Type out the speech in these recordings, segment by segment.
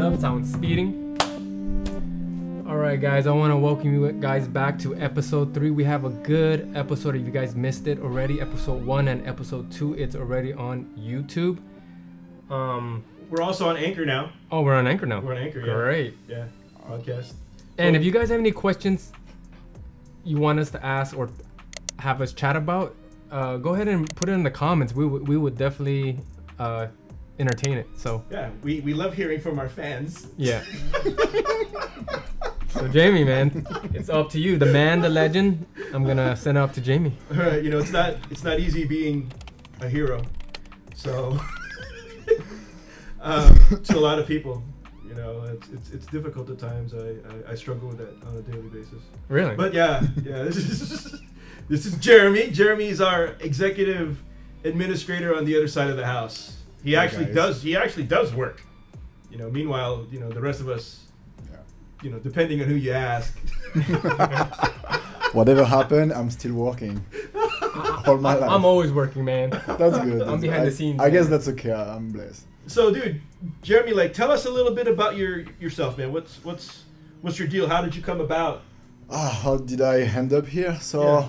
Up, sound speeding. All right, guys, I want to welcome you guys back to episode three. We have a good episode. If you guys missed it already, episode one and episode two, it's already on YouTube. Um, We're also on Anchor now. oh, we're on Anchor now. We're on Anchor, yeah. Great. Yeah, podcast. And if you guys have any questions you want us to ask or have us chat about, uh, go ahead and put it in the comments. We, would- we would definitely uh, entertain it. So, Yeah, we, we love hearing from our fans. yeah. so, Jaime, man, it's up to you. The man, the legend. I'm going to send it up to Jaime. All right, you know, it's not it's not easy being a hero. So, um, to a lot of people, you know, it's, it's, it's difficult at times. I, I, I struggle with that on a daily basis. Really? But yeah, yeah, this is this is Jeremy. Jeremy is our executive administrator on the other side of the house. He actually guys. does he actually does work. You know, meanwhile, you know, the rest of us, Yeah. you know, depending on who you ask. Whatever happened, I'm still working. All my life. I'm always working, man. That's good. I'm behind I, the scenes, I guess that's okay. I'm blessed. So, dude, Jeremy, like, tell us a little bit about your yourself, man. What's what's what's your deal? How did you come about? Ah, how did I end up here? So, Yeah.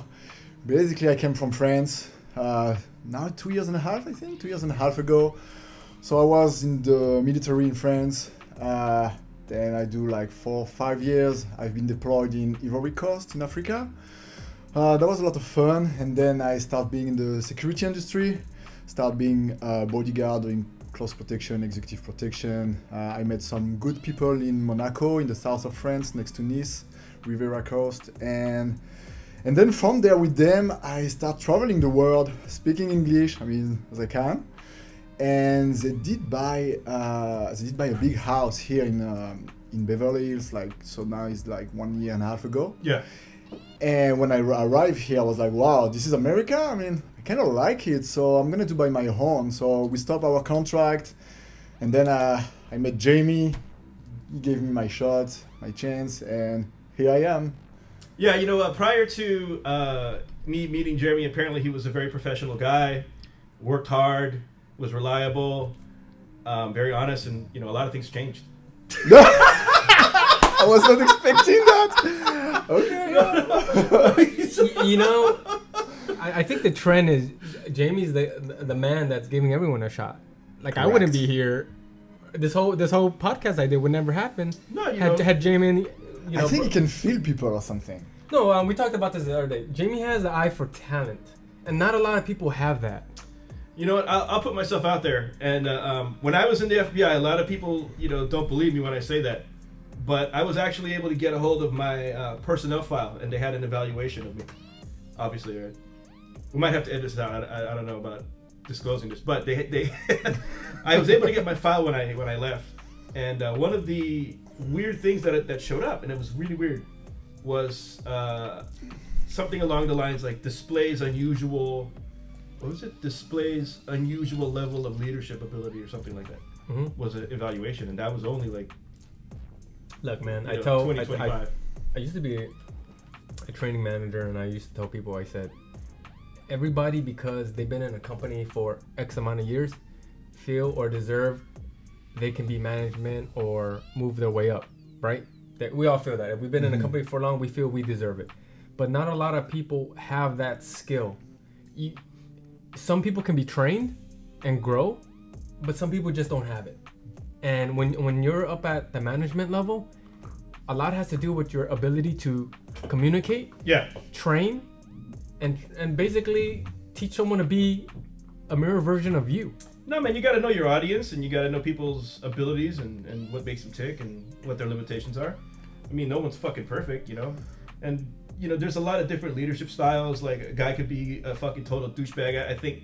basically, I came from France. Uh, now two years and a half, I think, two years and a half ago. So I was in the military in France. Uh, then I do like four, five years. I've been deployed in Ivory Coast in Africa. Uh, that was a lot of fun. And then I start being in the security industry. Start being a bodyguard, doing close protection, executive protection. Uh, I met some good people in Monaco, in the south of France, next to Nice, Riviera Coast, and and then from there with them, I start traveling the world, speaking English. I mean, as I can. And they did buy, uh, they did buy a big house here in um, in Beverly Hills. Like so now it's like one year and a half ago. Yeah. And when I arrived here, I was like, wow, this is America? I mean, I kind of like it, so I'm gonna do by my own. So we stopped our contract, and then uh, I met Jaime. He gave me my shot, my chance, and here I am. Yeah, you know, uh, prior to uh, me meeting Jeremy, apparently he was a very professional guy, worked hard, was reliable, um, very honest, and you know, a lot of things changed. I was not expecting that. Okay. Y- you know, I, I think the trend is Jaime's the the man that's giving everyone a shot. Like I wouldn't be here. This whole this whole podcast I did would never happen. No, you had know, had Jaime, you know. I think he can feel people or something. no, um, we talked about this the other day. Jaime has an eye for talent, and not a lot of people have that. You know what? I'll, I'll put myself out there. And uh, um, when I was in the FBI, a lot of people, you know, don't believe me when I say that. But I was actually able to get a hold of my uh, personnel file, and they had an evaluation of me. Obviously, right? we might have to edit this out. I, I, I don't know about disclosing this, but they they I was able to get my file when I when I left. And uh, one of the weird things that that showed up, and it was really weird, was uh, something along the lines like displays unusual what was it? Displays unusual level of leadership ability or something like that hmm was an evaluation, and that was only like Look, man, I know, tell I, I, I used to be a, a training manager, and I used to tell people, I said, everybody because they've been in a company for X amount of years, feel or deserve they can be management or move their way up, right? That we all feel that if we've been in a mm-hmm. company for long, we feel we deserve it. But not a lot of people have that skill. You, some people can be trained and grow, but some people just don't have it. And when when you're up at the management level, a lot has to do with your ability to communicate, yeah, train, and and basically teach someone to be a mirror version of you. No man, you got to know your audience, and you got to know people's abilities and and what makes them tick and what their limitations are. I mean, no one's fucking perfect, you know, and you know, there's a lot of different leadership styles. Like a guy could be a fucking total douchebag. I, I think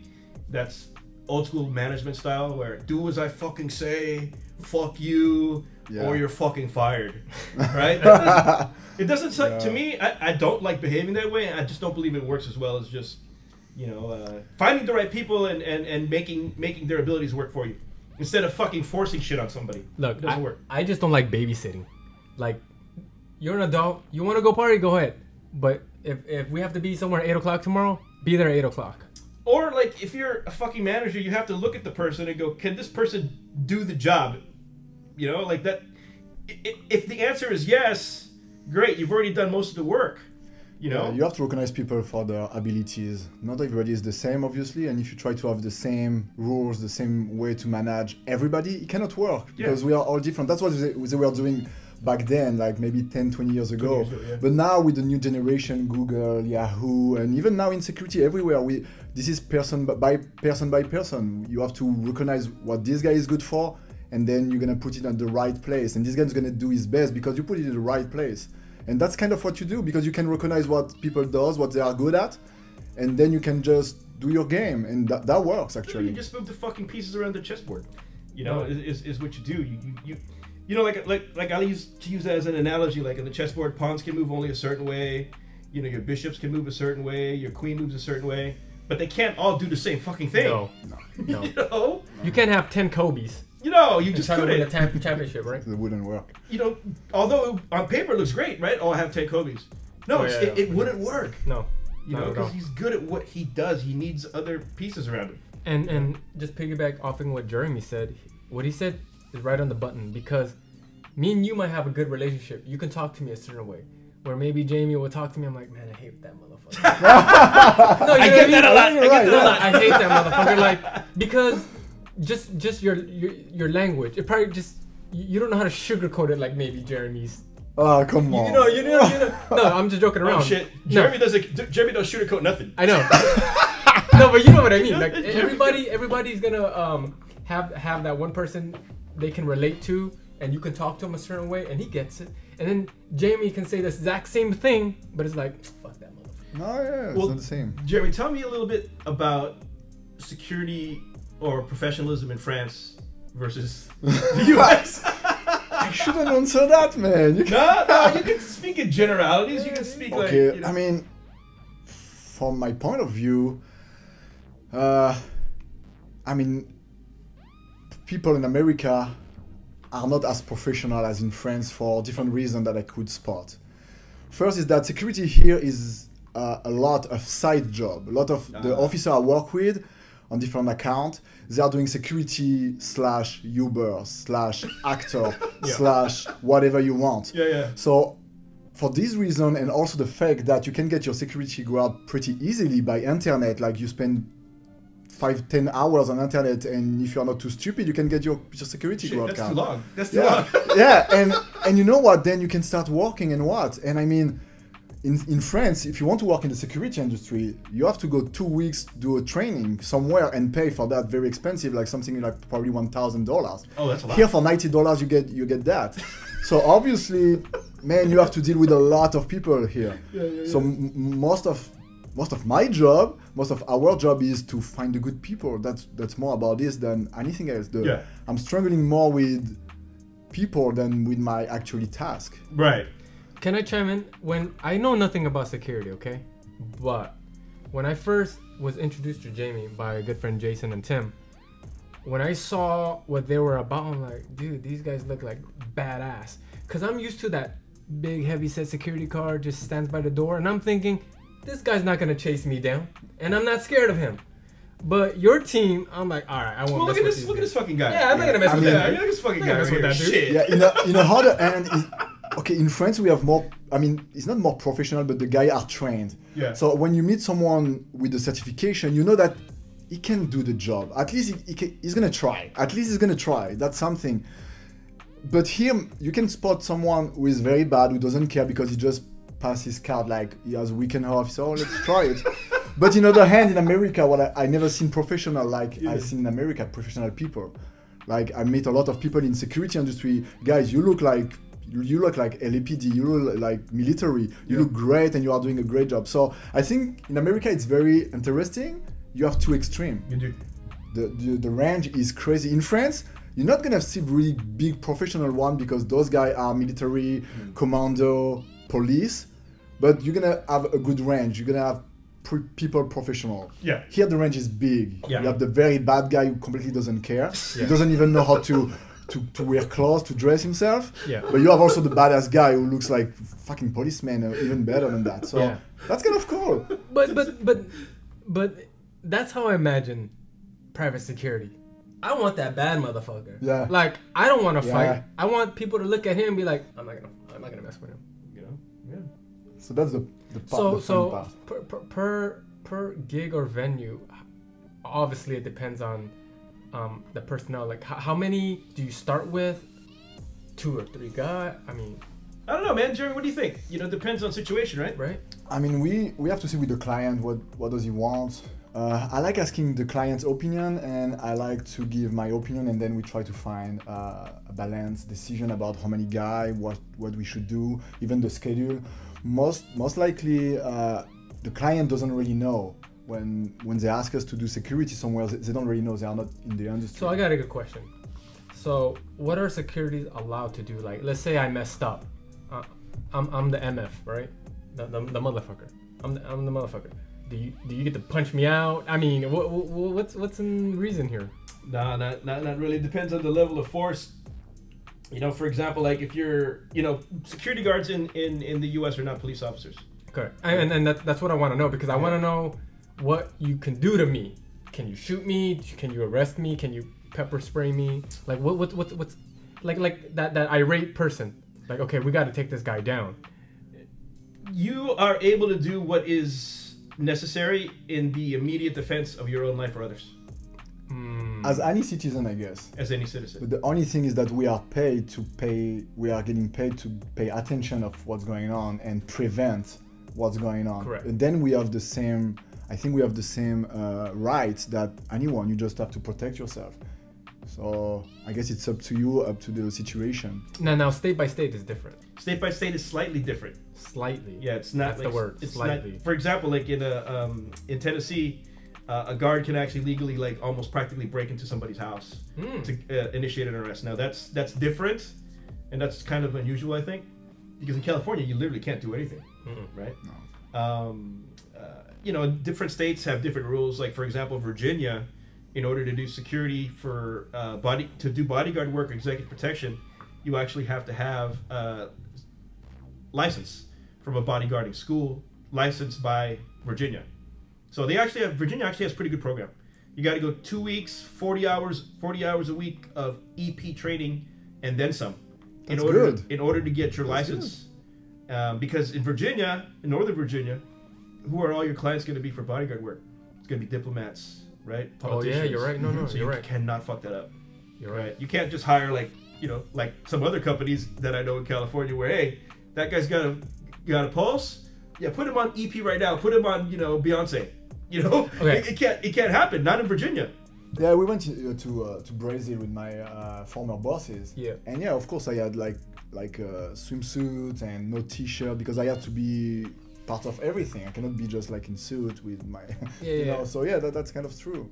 that's old school management style where do as I fucking say, fuck you, Yeah. or you're fucking fired, right? Doesn't- It doesn't suck to me. I, I don't like behaving that way. I just don't believe it works as well as just, you know, uh, finding the right people and, and, and making making their abilities work for you instead of fucking forcing shit on somebody. Look, it doesn't I, work. I just don't like babysitting. Like, you're an adult. You want to go party? Go ahead. But if, if we have to be somewhere at eight o'clock tomorrow, be there at eight o'clock. Or like if you're a fucking manager, you have to look at the person and go, can this person do the job? You know, like that. If the answer is yes, great. You've already done most of the work. You know. Yeah, you have to recognize people for their abilities. Not everybody is the same, obviously, and if you try to have the same rules, the same way to manage everybody, it cannot work Yeah. because we are all different. That's what they, they were doing back then, like maybe 10, 20 years ago. years yeah. But now with the new generation, Google, Yahoo, and even now in security everywhere, we this is person by person by person. You have to recognize what this guy is good for, and then you're gonna put it on the right place. And this guy's gonna do his best because you put it in the right place. And that's kind of what you do because you can recognize what people does, what they are good at, and then you can just do your game, and that, that works actually. You just move the fucking pieces around the chessboard. You know, Right. is, is, is what you do. You, you you you know like like like I use to use that as an analogy. Like in the chessboard, pawns can move only a certain way. You know, your bishops can move a certain way. Your queen moves a certain way, but they can't all do the same fucking thing. No, no. You know, You can't have ten Kobe's you know, you just try to win a tam- championship, right? It wouldn't work. You know, although on paper it looks great, right? Oh, I have ten Kobe's. No, Oh, yeah, it, yeah. it wouldn't work. No, You know, because he's good at what he does. He needs other pieces around him. And and just piggyback off of what Jeremy said, what he said is right on the button because me and you might have a good relationship. You can talk to me a certain way. Where maybe Jaime will talk to me, I'm like, man, I hate that motherfucker. no, you I know get what that a mean? lot. I You're get that a No, no, lot. I hate that motherfucker. Like because just just your your your language, it probably just you you don't know how to sugarcoat it like maybe Jeremy's. Oh come on. you know, you know, you know. No, I'm just joking around. Oh shit, No. Jeremy doesn't. Jeremy don't sugarcoat nothing. I know. no, but you know what I mean. Like everybody, everybody's gonna um have have that one person they can relate to, and you can talk to him a certain way, and he gets it. And then Jaime can say the exact same thing, but it's like, fuck that motherfucker. No, yeah, it's Well- not the same. Jeremy, tell me a little bit about security or professionalism in France versus the US. I shouldn't answer that, man. You no, no, you can speak in generalities. You can speak like. okay, you know- I mean, from my point of view, uh, I mean, people in America are not as professional as in France for different reasons that I could spot. First is that security here is uh, a lot of side job. A lot of the Ah. officer I work with on different account, they are doing security slash Uber slash actor Yeah. slash whatever you want. yeah, yeah. So, for this reason, and also the fact that you can get your security guard pretty easily by internet, like you spend five, ten hours on internet, and if you're not too stupid, you can get your, your security Shit, guard that's card. too long. That's too Yeah, long. yeah, and and you know what? Then you can start working and what? And I mean, in in France, if you want to work in the security industry, you have to go two weeks do a training somewhere and pay for that very expensive, like something like probably one thousand dollars. Oh, that's a lot. Here for ninety dollars, you get you get that. so obviously, man, you have to deal with a lot of people here. Yeah, yeah, So m- m- most of most of my job, most of our job is to find the good people. That's that's more about this than anything else. The, Yeah. I'm struggling more with people than with my actually task. Right. Can I chime in? When I know nothing about security, okay, but when I first was introduced to Jaime by a good friend Jason and Tim, when I saw what they were about, I'm like, dude, these guys look like badass. Cause I'm used to that big heavy set security car just stands by the door, and I'm thinking, this guy's not gonna chase me down, and I'm not scared of him. But your team, I'm like, all right, I won't. Well, look mess at with this. Look at this fucking guy. Yeah, I'm not gonna mess I with mean- that. Yeah, look at this fucking guy right mess here. with that dude. Shit. Yeah, in a, in a other hand, is, okay, in France we have more. I mean, it's not more professional, but the guy are trained. Yeah. So when you meet someone with the certification, you know that he can do the job. At least he, he can, he's gonna try. At least he's gonna try. That's something. But here, you can spot someone who is very bad, who doesn't care because he just passed his card like he has a weekend off. So let's try it. but in other hand, in America, what I, I never seen professional like I seen in America, professional people. Like I meet a lot of people in security industry. Guys, you look like you look like LAPD. You look like military. You Yeah. look great, and you are doing a great job. So I think in America it's very interesting. You have two extreme You do. the, the, the range is crazy. In France, you're not gonna see really big professional one because those guys are military, mm. commando, police, but you're gonna have a good range. You're gonna have people professional. Yeah. Here the range is big. Yeah. You have the very bad guy who completely doesn't care. He doesn't even know how to, to, to wear clothes, to dress himself. Yeah. But you have also the badass guy who looks like fucking policeman or even better than that. So Yeah. that's kind of cool. but but but but that's how I imagine private security. I want that bad motherfucker. Yeah. Like I don't want to Yeah. fight. I want people to look at him and be like, I'm not gonna, I'm not gonna mess with him. You know? Yeah. So that's the the part. so the so part. per, per per per gig or venue, obviously it depends on um, the personnel. Like how, how many do you start with? Two or three guy. I mean, I don't know, man. Jeremy, what do you think? You know, depends on situation, right? right? I mean, we we have to see with the client what what does he want. Uh, I like asking the client's opinion, and I like to give my opinion, and then we try to find uh, a balanced decision about how many guy, what what we should do, even the schedule. Most most likely, uh, the client doesn't really know when when they ask us to do security somewhere. They, they don't really know. They are not in the industry. So I got a good question. So what are securities allowed to do? Like, let's say I messed up. Uh, I'm, I'm the MF, right? The, the, the motherfucker. I'm the, I'm the motherfucker. Do you do you get to punch me out? I mean, what, what what's what's in reason here? Nah, not, not not really. Depends on the level of force. You know, for example, like if you're, you know, security guards in in in the U.S. are not police officers. Correct. And and, and that's that's what I want to know because I want to know what you can do to me. Can you shoot me? Can you arrest me? Can you pepper spray me? Like what what what what's like like that that irate person? Like okay, we got to take this guy down. You are able to do what is necessary in the immediate defense of your own life or others, Hmm. As any citizen, I guess. as any citizen. But the only thing is that we are paid to pay. We are getting paid to pay attention of what's going on and prevent what's going on. Correct. And then we have the same. I think we have the same uh, rights that anyone. You just have to protect yourself. So I guess it's up to you, up to the situation. Now now state by state is different. State by state is slightly different. Slightly. Yeah, it's not. That's the like, word, It's slightly. Not, for example, like in a um, in Tennessee, uh, a guard can actually legally, like, almost practically break into somebody's house Hmm. to uh, initiate an arrest. Now that's that's different, and that's kind of unusual, I think, because in California you literally can't do anything, Mm-mm. right? No. Um, you know, different states have different rules. Like for example, Virginia, in order to do security for uh, body to do bodyguard work, executive protection, you actually have to have a license from a bodyguarding school, licensed by Virginia. So they actually have Virginia actually has a pretty good program. You got to go two weeks, forty hours, forty hours a week of EP training, and then some. in That's order good. in order to get your That's license. Um, because in Virginia, in Northern Virginia, who are all your clients going to be for bodyguard work? It's going to be diplomats, right? Oh yeah, you're right. No no, So you're you right. cannot fuck that up, You're right. right? You can't just hire like you know like some other companies that I know in California where hey, that guy's got a got a pulse. Yeah, put him on EP right now. Put him on you know Beyonce. You know, Okay. it, it can't it can't happen. Not in Virginia. Yeah, we went to uh, to, uh, to Brazil with my uh, former bosses. Yeah. And yeah, of course, I had like like a swimsuit and no t-shirt because I had to be part of everything. I cannot be just like in suit with my. Yeah, you yeah. know. So yeah, that, that's kind of true.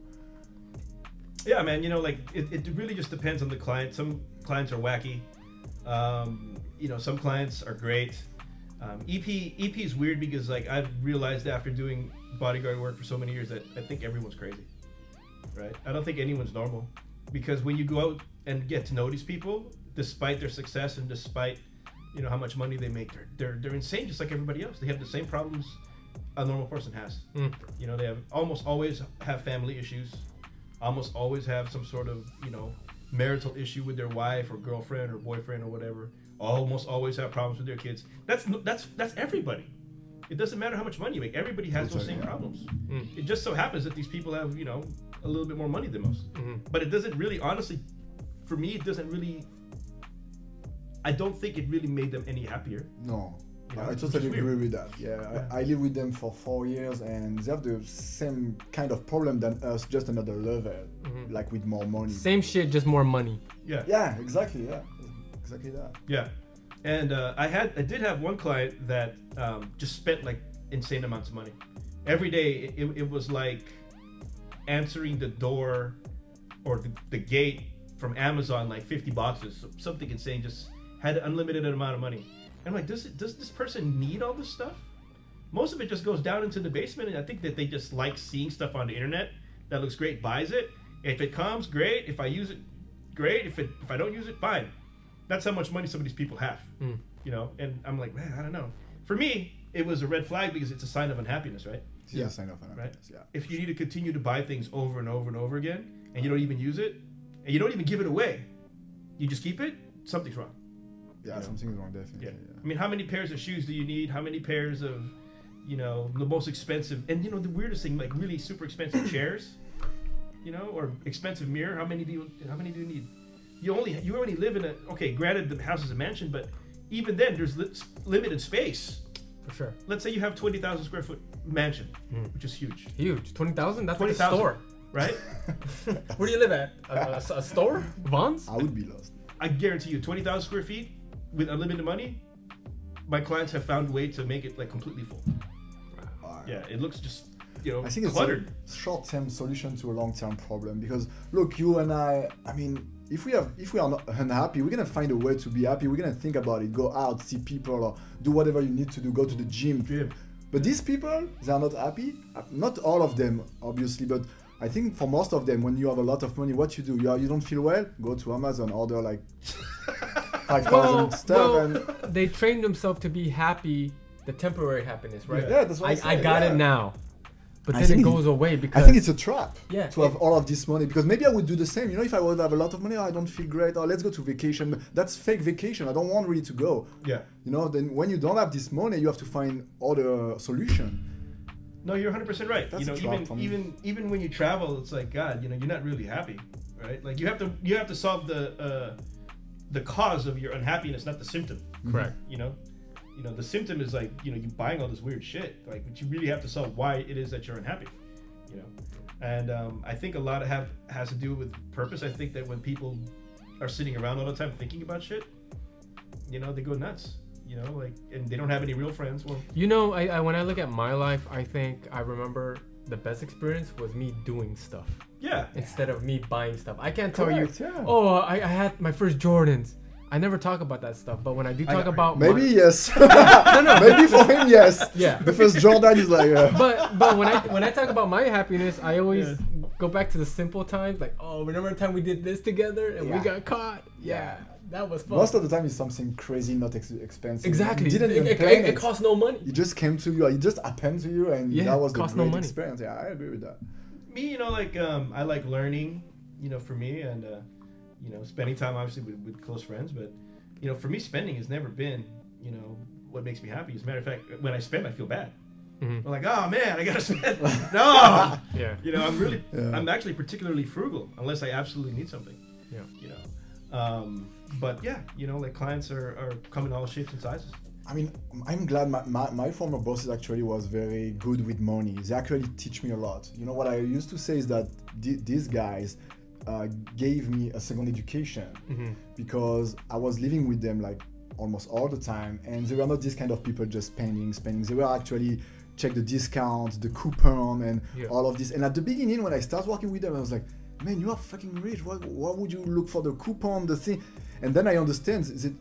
Yeah, man. You know, like it, it really just depends on the client. Some clients are wacky. Um, you know, some clients are great. Um, EP EP is weird because like I've realized after doing bodyguard work for so many years that I think everyone's crazy. Right? I don't think anyone's normal because when you go out and get to know these people, despite their success and despite you know how much money they make, they're they're, they're insane just like everybody else. They have the same problems a normal person has. Mm. You know, they have almost always have family issues, almost always have some sort of you know marital issue with their wife or girlfriend or boyfriend or whatever. Almost always have problems with their kids. That's that's that's everybody. It doesn't matter how much money you make. Everybody has those same problems. Mm. It just so happens that these people have you know a little bit more money than most. Mhm. But it doesn't really, honestly, for me, it doesn't really. I don't think it really made them any happier. No. Yeah, I totally is weird. agree with that. Yeah, Yeah. I, I live with them for four years, and they have the same kind of problem than us, just another level, Mhm. like with more money. Same shit, just more money. Yeah. Yeah, exactly. Yeah, exactly that. Yeah, and uh, I had I did have one client that um, just spent like insane amounts of money every day. It, it was like answering the door or the, the gate from Amazon, like fifty boxes, something insane. Just had an unlimited amount of money. And I'm like, does it, does this person need all this stuff? Most of it just goes down into the basement, and I think that they just like seeing stuff on the internet that looks great, buys it. If it comes, great. If I use it, great. If it if I don't use it, fine. That's how much money some of these people have. Mm. You know, and I'm like, man, I don't know. For me, it was a red flag because it's a sign of unhappiness, right? It's Yeah. a sign of unhappiness. Right. Yeah. If you need to continue to buy things over and over and over again, and you don't even use it, and you don't even give it away, you just keep it, something's wrong. Yeah, You know? something's wrong, definitely. Yeah. Yeah. I mean, how many pairs of shoes do you need? How many pairs of, you know, the most expensive and you know the weirdest thing, like really super expensive chairs, you know, or expensive mirror. How many do you how many do you need? You only you only live in a okay. Granted, the house is a mansion, but even then, there's li- limited space. For sure. Let's say you have twenty thousand square foot mansion, Mm. which is huge, Huge. 20,000? That's like a 20,000. store. right? Where do you live at? A, a- a store? Vons? I would be lost. I guarantee you, twenty thousand square feet with unlimited money. My clients have found a way to make it like completely full. Yeah, it looks just you know I think it's cluttered. a short-term solution to a long-term problem because look, you and I, I mean, if we have, if we are not unhappy, we're gonna find a way to be happy. We're gonna think about it, go out, see people, or do whatever you need to do. Go to the gym. Gym. But these people, they are not happy. Not all of them, obviously, but I think for most of them, when you have a lot of money, what you do, you, are, you don't feel well, go to Amazon, order like five thousand Well, well, they trained themselves to be happy, the temporary happiness, right? yeah, that's what I, I, I got yeah. it now. But I then it goes away because I think it's a trap. Yeah, To have it- all of this money because maybe I would do the same. You know, if I would have a lot of money, oh, I don't feel great. Or let's go to vacation. That's fake vacation. I don't want really to go. Yeah. You know, then when you don't have this money, you have to find other solution. No, you're 100 percent right. That's you know, a trap even for me. even even when you travel, it's like God. You know, you're not really happy, right? Like you have to you have to solve the uh, the cause of your unhappiness, not the symptom. correct. You know, you know the symptom is like you know you buying all this weird shit. Like, but you really have to solve why it is that you're unhappy. You know, and um, I think a lot of have has to do with purpose. I think that when people are sitting around all the time thinking about shit, you know, they go nuts. You know, like, and they don't have any real friends. Well, You know, I, I when I look at my life, I think I remember the best experience was me doing stuff yeah, instead of me buying stuff. I can't tell you. Yeah. Oh, I, I had my first Jordans. I never talk about that stuff, but when I do talk got- about Maybe my- yes. Maybe for him, yes. Yeah. The first Jordan is like. Uh, but but when I when I talk about my happiness, I always Yeah. go back to the simple times. Like, oh, remember the time we did this together and we got caught? Yeah, that was fun. most of the time, it's something crazy, not ex- expensive. exactly. You didn't it, even it, plan it, it cost no money. It just came to you. It just happened to you, and Yeah, that was the cost no great money. experience. Yeah, I agree with that. Me, you know, like um, I like learning, you know, for me, and uh, you know, spending time obviously with, with close friends. But you know, for me, spending has never been, you know, what makes me happy. As a matter of fact, when I spend, I feel bad. Mhm. I'm like, oh man, I gotta spend. no, Yeah. you know, I'm really, Yeah. I'm actually particularly frugal unless I absolutely need something. Yeah. You know, um, but yeah, you know, like clients are, are coming all shapes and sizes. I mean, I'm glad my, my, my former bosses actually was very good with money. They actually teach me a lot. You know, what I used to say is that th- these guys uh, gave me a second education Mhm. because I was living with them like almost all the time, and they were not this kind of people just spending, spending. They were actually check the discount, the coupon, and Yeah. all of this. And at the beginning, when I started working with them, I was like, man, you are fucking rich. Why, why would you look for the coupon, the thing? And then I understand that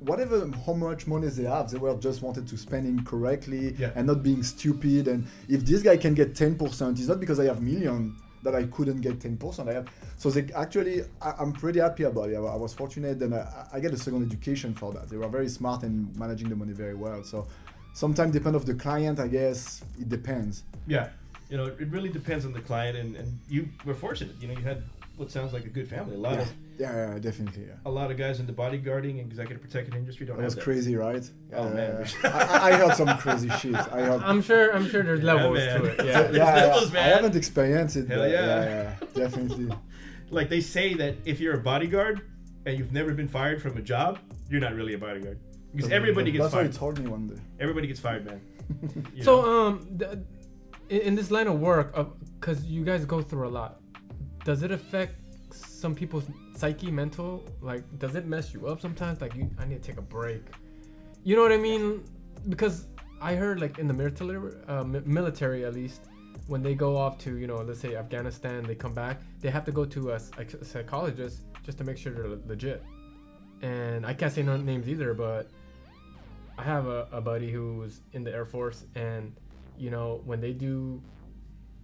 whatever how much money they have, they were just wanted to spending correctly Yeah. and not being stupid. And if this guy can get 10%, it's not because I have million that I couldn't get 10%. I have so they actually I, I'm pretty happy about it. I, I was fortunate and I, I get a second education for that. They were very smart and managing the money very well. So sometimes depend of the client, I guess it depends. Yeah, you know, it really depends on the client, and, and you were fortunate. You know, you had what sounds like a good family. A lot Yeah, of yeah, yeah, definitely. Yeah. a lot of guys in the bodyguarding and executive protection industry don't That have was that. crazy, right? Oh, Yeah, man. yeah, yeah. I, I heard some crazy shit. I heard. I'm sure. I'm sure there's levels man. to it. yeah, Yeah. There's yeah, levels, I man. haven't experienced it. Hell but yeah. yeah, yeah, definitely. Like they say that if you're a bodyguard and you've never been fired from a job, you're not really a bodyguard because everybody gets That's what he fired. told me one day. Everybody gets fired, man. So know? um, the, in, in this line of work, uh, cause you guys go through a lot, does it affect some people's psyche, mental? Like, does it mess you up sometimes? Like, you, I need to take a break. You know what I mean? Because I heard like in the military, uh, military at least, when they go off to you know, let's say Afghanistan, they come back, they have to go to a psychologist just to make sure they're legit. And I can't say no names either, but I have a, a buddy who's in the Air Force, and you know when they do,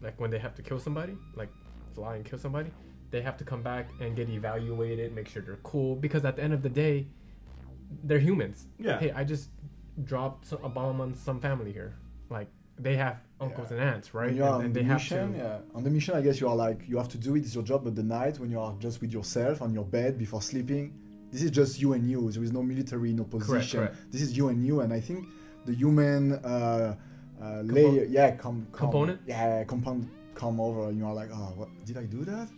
like when they have to kill somebody, like fly and kill somebody, they have to come back and get evaluated, make sure they're cool, because at the end of the day, they're humans. Yeah. Hey, I just dropped some, a bomb on some family here. Like they have uncles Yeah. and aunts, right? When you are and, on and the they have mission, to. yeah. On the mission, I guess you are like you have to do it. It's your job. But the night when you are just with yourself on your bed before sleeping, this is just you and you. There is no military, no position. correct. correct. This is you and you. And I think the human uh, uh, layer, yeah, com, com- Component? yeah, compound come over, and you are like, oh, what did I do that?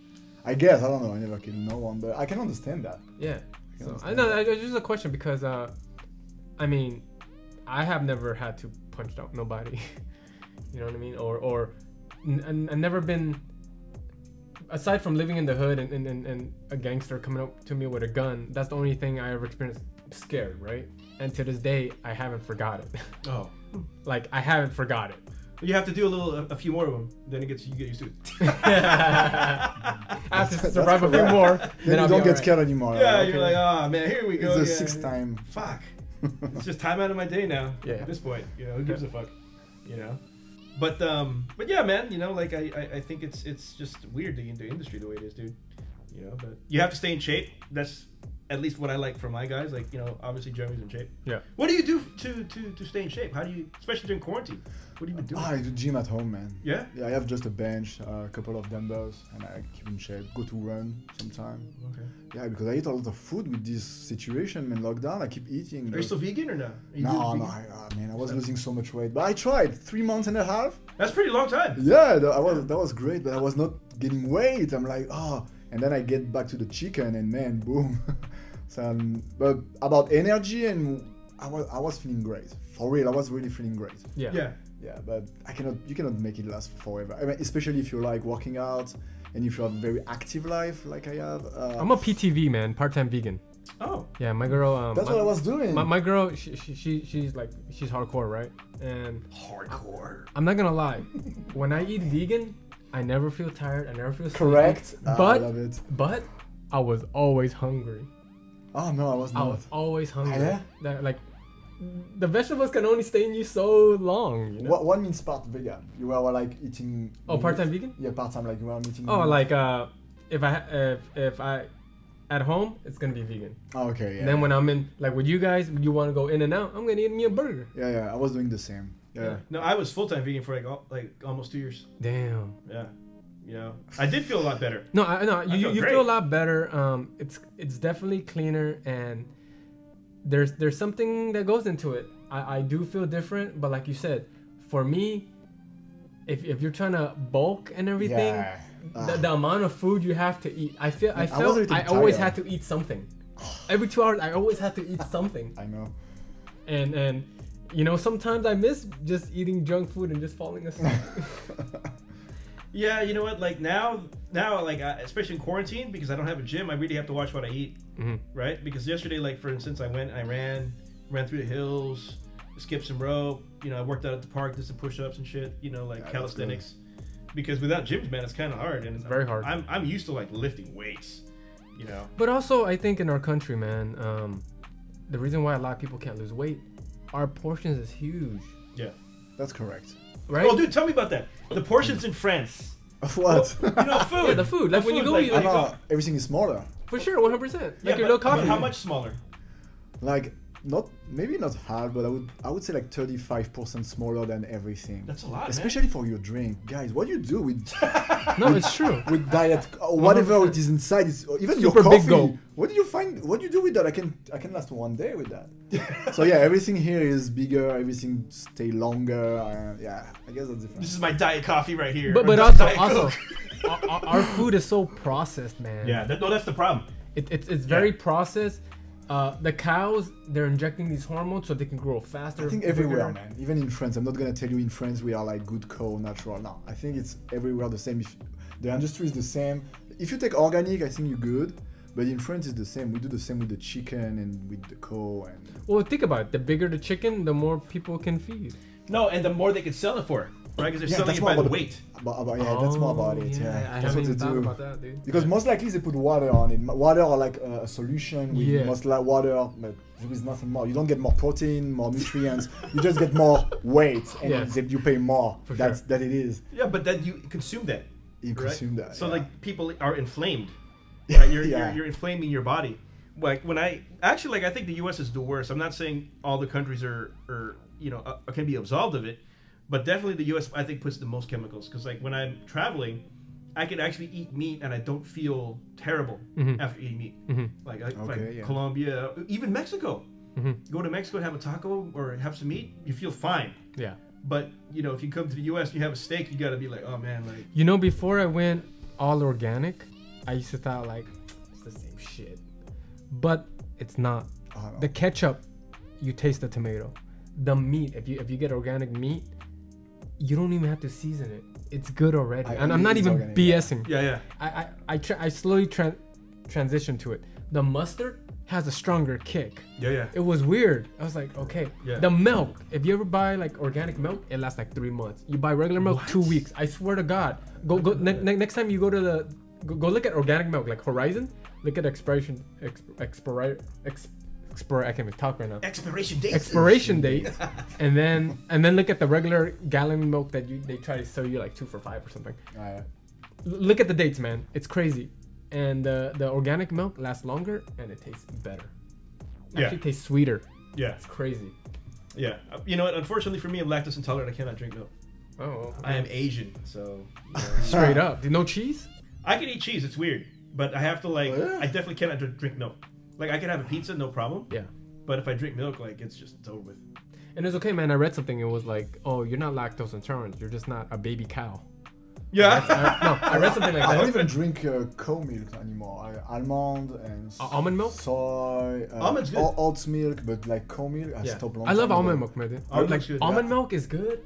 I guess I don't know. I never killed no one, but I can understand that. Yeah. can So I understand know that. it's just a question because uh, I mean, I have never had to punch out nobody. you know what I mean? Or or n- n- I've never been. Aside from living in the hood and, and, and, and a gangster coming up to me with a gun, that's the only thing I ever experienced scared, right? And to this day, I haven't forgot it. Oh, like I haven't forgot it. You have to do a little, a, a few more of them. Then it gets you get used to it. I have to That's survive a few more. Then, Then, you don't get alright. scared anymore. yeah, okay. you're like, oh man, here we it's go. the again." sixth time. Fuck. it's just time out of my day now. Yeah. At this point, you know, who gives a fuck? You know. But um, but yeah, man, you know, like I, I, I think it's it's just weird the, the industry the way it is, dude. You know, but you have to stay in shape. That's at least what I like from my guys. Like, you know, obviously Jeremy's in shape. Yeah. What do you do to to, to stay in shape? How do you, especially during quarantine? What have you been doing? Ah, I do gym at home, man. yeah. Yeah, I have just a bench, uh, a couple of dumbbells, and I keep in shape. Go to run sometime. Okay. Yeah, because I eat a lot of food with this situation, man. Lockdown, I keep eating. Are you still vegan or no? No, no, vegan? I, man, I was losing so much weight, but I tried three months and a half. That's pretty long time. Yeah, that, I was that was great, but I was not getting weight. I'm like, oh, and then I get back to the chicken, and man, boom. so, um, but about energy, and I was I was feeling great for real. I was really feeling great. Yeah. Yeah. Yeah, but I cannot. You cannot make it last forever. I mean, especially if you like working out and if you have a very active life like I have. Uh, I'm a PTV man, part-time vegan. Oh. Yeah, my girl. Um, that's my, what I was doing. My, my girl, she, she, she she's like she's hardcore, right? And Hardcore. I'm not gonna lie, when I eat vegan, I never feel tired. I never feel sleepy. Correct. Ah, I But love it. but I was always hungry. Oh no, I was I was always hungry. yeah? That like the vegetables can only stay in you so long. You know? What, what means part vegan? You were like eating. Oh, meat? part-time vegan? Yeah, part time. Like you were eating. Oh, meat. like uh, if I if if I at home, it's gonna be vegan. Oh, okay, yeah. Then when I'm in like with you guys, you want to go in and out, I'm gonna eat me a burger. yeah, yeah, I was doing the same. Yeah. No, I was full time vegan for like al- like almost two years. Damn. Yeah. You know, I did feel a lot better. No, I, no, you, feel you great. feel a lot better. Um, it's it's definitely cleaner and there's there's something that goes into it. I, I do feel different, but like you said, for me, if, if you're trying to bulk and everything, Yeah. the, the amount of food you have to eat, I feel I felt I always had to eat something. Every two hours, I always had to eat something, I know. and and you know sometimes I miss just eating junk food and just falling asleep. Yeah, you know what? Like now, now, like uh, especially in quarantine, because I don't have a gym, I really have to watch what I eat, Mhm. right? Because yesterday, like for instance, I went, I ran, ran through the hills, skipped some rope. You know, I worked out at the park, did some push-ups and shit. You know, like Yeah, calisthenics. Because without gyms, man, it's kind of hard. And It's very hard. I'm I'm used to like lifting weights. You know. But also, I think in our country, man, um, the reason why a lot of people can't lose weight, our portions is huge, Yeah. That's correct. Right? Oh, dude, tell me about that. The portions in France. Of what? You know, food. Yeah, the food. Like when you go like, eat, I like, know everything is smaller. for sure, one hundred percent. yeah, Like your but- little coffee. how much smaller? Like not maybe not half, but I would I would say like 35% smaller than everything. That's a lot, man. Especially for your drink, guys. What do you do with No, it's true. with diet or whatever it is inside? Is even your Super big coffee. What do you find? What do you do with that? I can I can last one day with that. so yeah, everything here is bigger. Everything stay longer. Uh, yeah, I guess that's different. This is my diet coffee right here. But but also also, our, our- our food is so processed, man. Yeah, that, no, that's the problem. It, it's it's very processed. Uh, the cows, they're injecting these hormones so they can grow faster. I think everywhere, bigger. man. Even in France, I'm not gonna tell you in France we are like good cow, natural. No, I think it's everywhere the same. If the industry is the same, if you take organic, I think you're good. But in France, it's the same. We do the same with the chicken and with the cow and. Well, think about it. The bigger the chicken, the more people can feed. No, and the more they can sell it for, right? Because they're Yeah, selling that's it more by the about weight. About, about- yeah, that's more about Oh, it. Yeah, I that's what they do. about that, dude. Because most likely they put water on it. Water or like a, a solution with Yeah. most like water, but there is nothing more. You don't get more protein, more nutrients. you just get more weight, and Yeah. then you pay more. For That's sure. that it is. Yeah, but then you consume that. You right? consume that. So yeah. like people are inflamed. Right? You're, Yeah. you're you're inflaming your body. Like when I actually like I think the U.S. is the worst. I'm not saying all the countries are are you know uh, can be absolved of it, but definitely the U.S. I think puts the most chemicals because like when I'm traveling, I can actually eat meat and I don't feel terrible Mhm. after eating meat. Mhm. Like, like, Okay, like yeah. Colombia, even Mexico. Mhm. Go to Mexico and have a taco or have some meat, you feel fine. Yeah. But you know, if you come to the U.S. and you have a steak, you got to be like, oh man, like You know, before I went all organic, I used to thought like it's the same shit, but it's not. I don't. The ketchup, you taste the tomato. The meat, if you if you get organic meat, you don't even have to season it. It's good already. I and I'm not even organic, yeah. BSing. yeah, yeah, I I I, tra- I slowly tran transitioned to it. The mustard has a stronger kick. yeah, yeah. It was weird. I was like, okay. Yeah. The milk, if you ever buy like organic milk, it lasts like three months. You buy regular milk, two weeks. I swear to God. Go go ne- ne- next time you go to the go, go look at organic milk like Horizon. Look at expiration exp- expire ex, can't even talk right now. Expiration date. Expiration date, and then and then look at the regular gallon milk that you they try to sell you like two for five or something. Look at the dates, man. It's crazy. And uh, the organic milk lasts longer and it tastes better. Yeah. Actually tastes sweeter. Yeah, It's crazy. yeah. Uh, You know what? Unfortunately for me, I'm lactose intolerant. I cannot drink milk. Oh, I am Asian, so you know. straight up. No cheese? I can eat cheese. It's weird, but I have to like. Yeah? I definitely cannot drink milk. Like I can have a pizza, no problem. Yeah. But if I drink milk, like it's just it's over with. And it's okay, man. I read something. It was like, oh, you're not lactose intolerant. You're just not a baby cow. Yeah. I, no, I read something like that. I don't even drink uh, cow milk anymore. I, almond and Uh, almond milk? soy, uh, Almond's good. o- oats milk, but like cow milk, I Yeah. stopped long I love almond milk, man. Almond like milk's good, almond yeah. milk is good.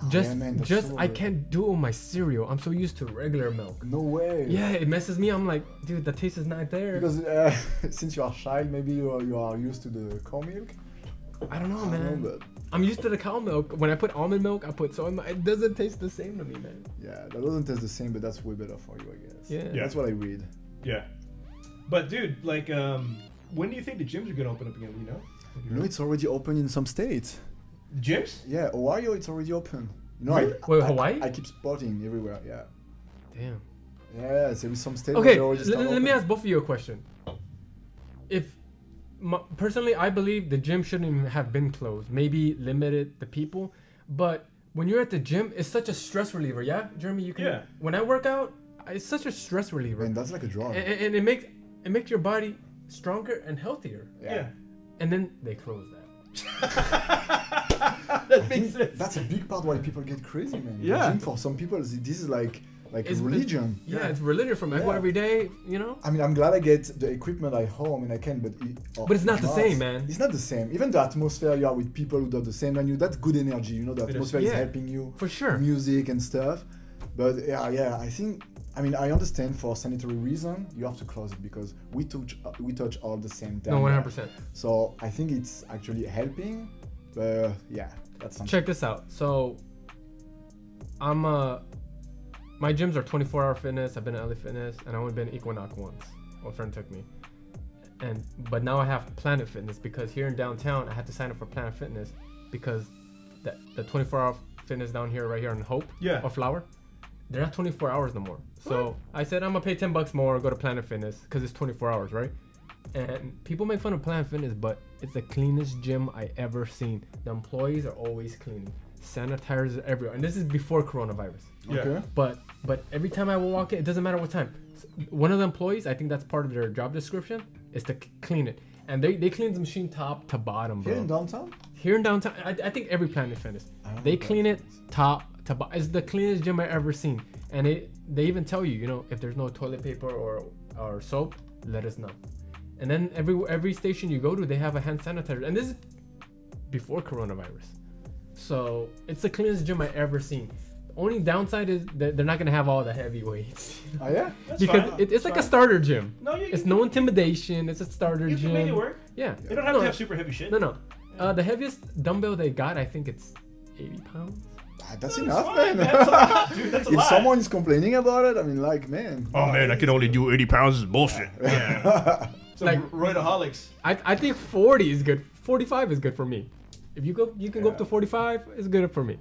Oh, Just, yeah, man, just so I can't do it with my cereal. I'm so used to regular milk. No way. Yeah, it messes me. I'm like, dude, the taste is not there. Because uh, since you are child, maybe you are, you are used to the cow milk. I don't know, I don't man. know, but I'm used to the cow milk. When I put almond milk, I put soy milk. It doesn't taste the same to me, man. yeah, that doesn't taste the same, but that's way better for you, I guess. Yeah. Yeah. That's what I read. yeah. But dude, like, um, when do you think the gyms are gonna open up again? You know? You know, it's already open in some states. The gyms? Yeah, Ohio, it's already open. You know, Really? I, Wait, I- Hawaii? I, keep spotting everywhere. Yeah. Damn. Yeah, there is some states. Okay, that already l- start let me ask both of you a question. If my, personally, I believe the gym shouldn't even have been closed. Maybe limited the people, but when you're at the gym, it's such a stress reliever. Yeah, Jeremy, you can. Yeah. When I work out, it's such a stress reliever, Man, that's like a drug. and, and it makes it makes your body stronger and healthier. Yeah. And then they close that. that makes sense. That's a big part why people get crazy, man. Yeah. Gym for some people, this is like like It's- a religion. Yeah, Yeah. it's religion from I go Yeah. every day. You know. I mean, I'm glad I get the equipment at home and I can, but it, oh, But it's not the same, man. It's not the same. Even the atmosphere you are with people who do the same than you, that's good energy. You know, the It is. atmosphere is Yeah. helping you, For sure. music and stuff. But yeah, yeah, I think. I mean, I understand for sanitary reason you have to close it because we touch uh, we touch all the same time. No, one hundred percent. So I think it's actually helping. But yeah, that's something. check this out. So, I'm uh, my gyms are 24 hour fitness. I've been at LA Fitness, and I only been Equinox once. A friend took me, and but now I have Planet Fitness because here in downtown I had to sign up for Planet Fitness because the the 24 hour fitness down here, right here in Hope Yeah. or Flower, they're not 24 hours no more. So I said I'm gonna pay 10 bucks more, go to Planet Fitness because it's 24 hours, right? And people make fun of Planet Fitness, but it's the cleanest gym I ever seen. The employees are always cleaning, sanitizers everywhere, and this is before coronavirus. Yeah. Okay. But but every time I will walk in, it doesn't matter what time. One of the employees, I think that's part of their job description, is to c- clean it, and they they clean the machine top to bottom, bro. Here in downtown? Here in downtown, I, I think every Planet Fitness, they clean it top to bottom. It's the cleanest gym I ever seen, and it they even tell you, you know, if there's no toilet paper or or soap, let us know. And then every every station you go to, they have a hand sanitizer, and this is before coronavirus. So it's the cleanest gym I ever seen. Only downside is that they're not gonna have all the heavy weights Oh yeah. That's because fine. it, it's like a starter gym. No, you, It's no intimidation. It's a starter you gym. can make it work. Yeah. You don't have no, to have super heavy shit. no, no. Uh, the heaviest dumbbell they got, I think it's 80 pounds. Ah, That's That's enough, fine, man. That's a lot, dude. That's a if lot. someone is complaining about it, I mean, like, man. Oh man, I can only do 80 pounds is bullshit. Yeah. Some Like- roidaholics. I, I think 40 is good. 45 is good for me. If you go, you can go up to 45. It's good for me.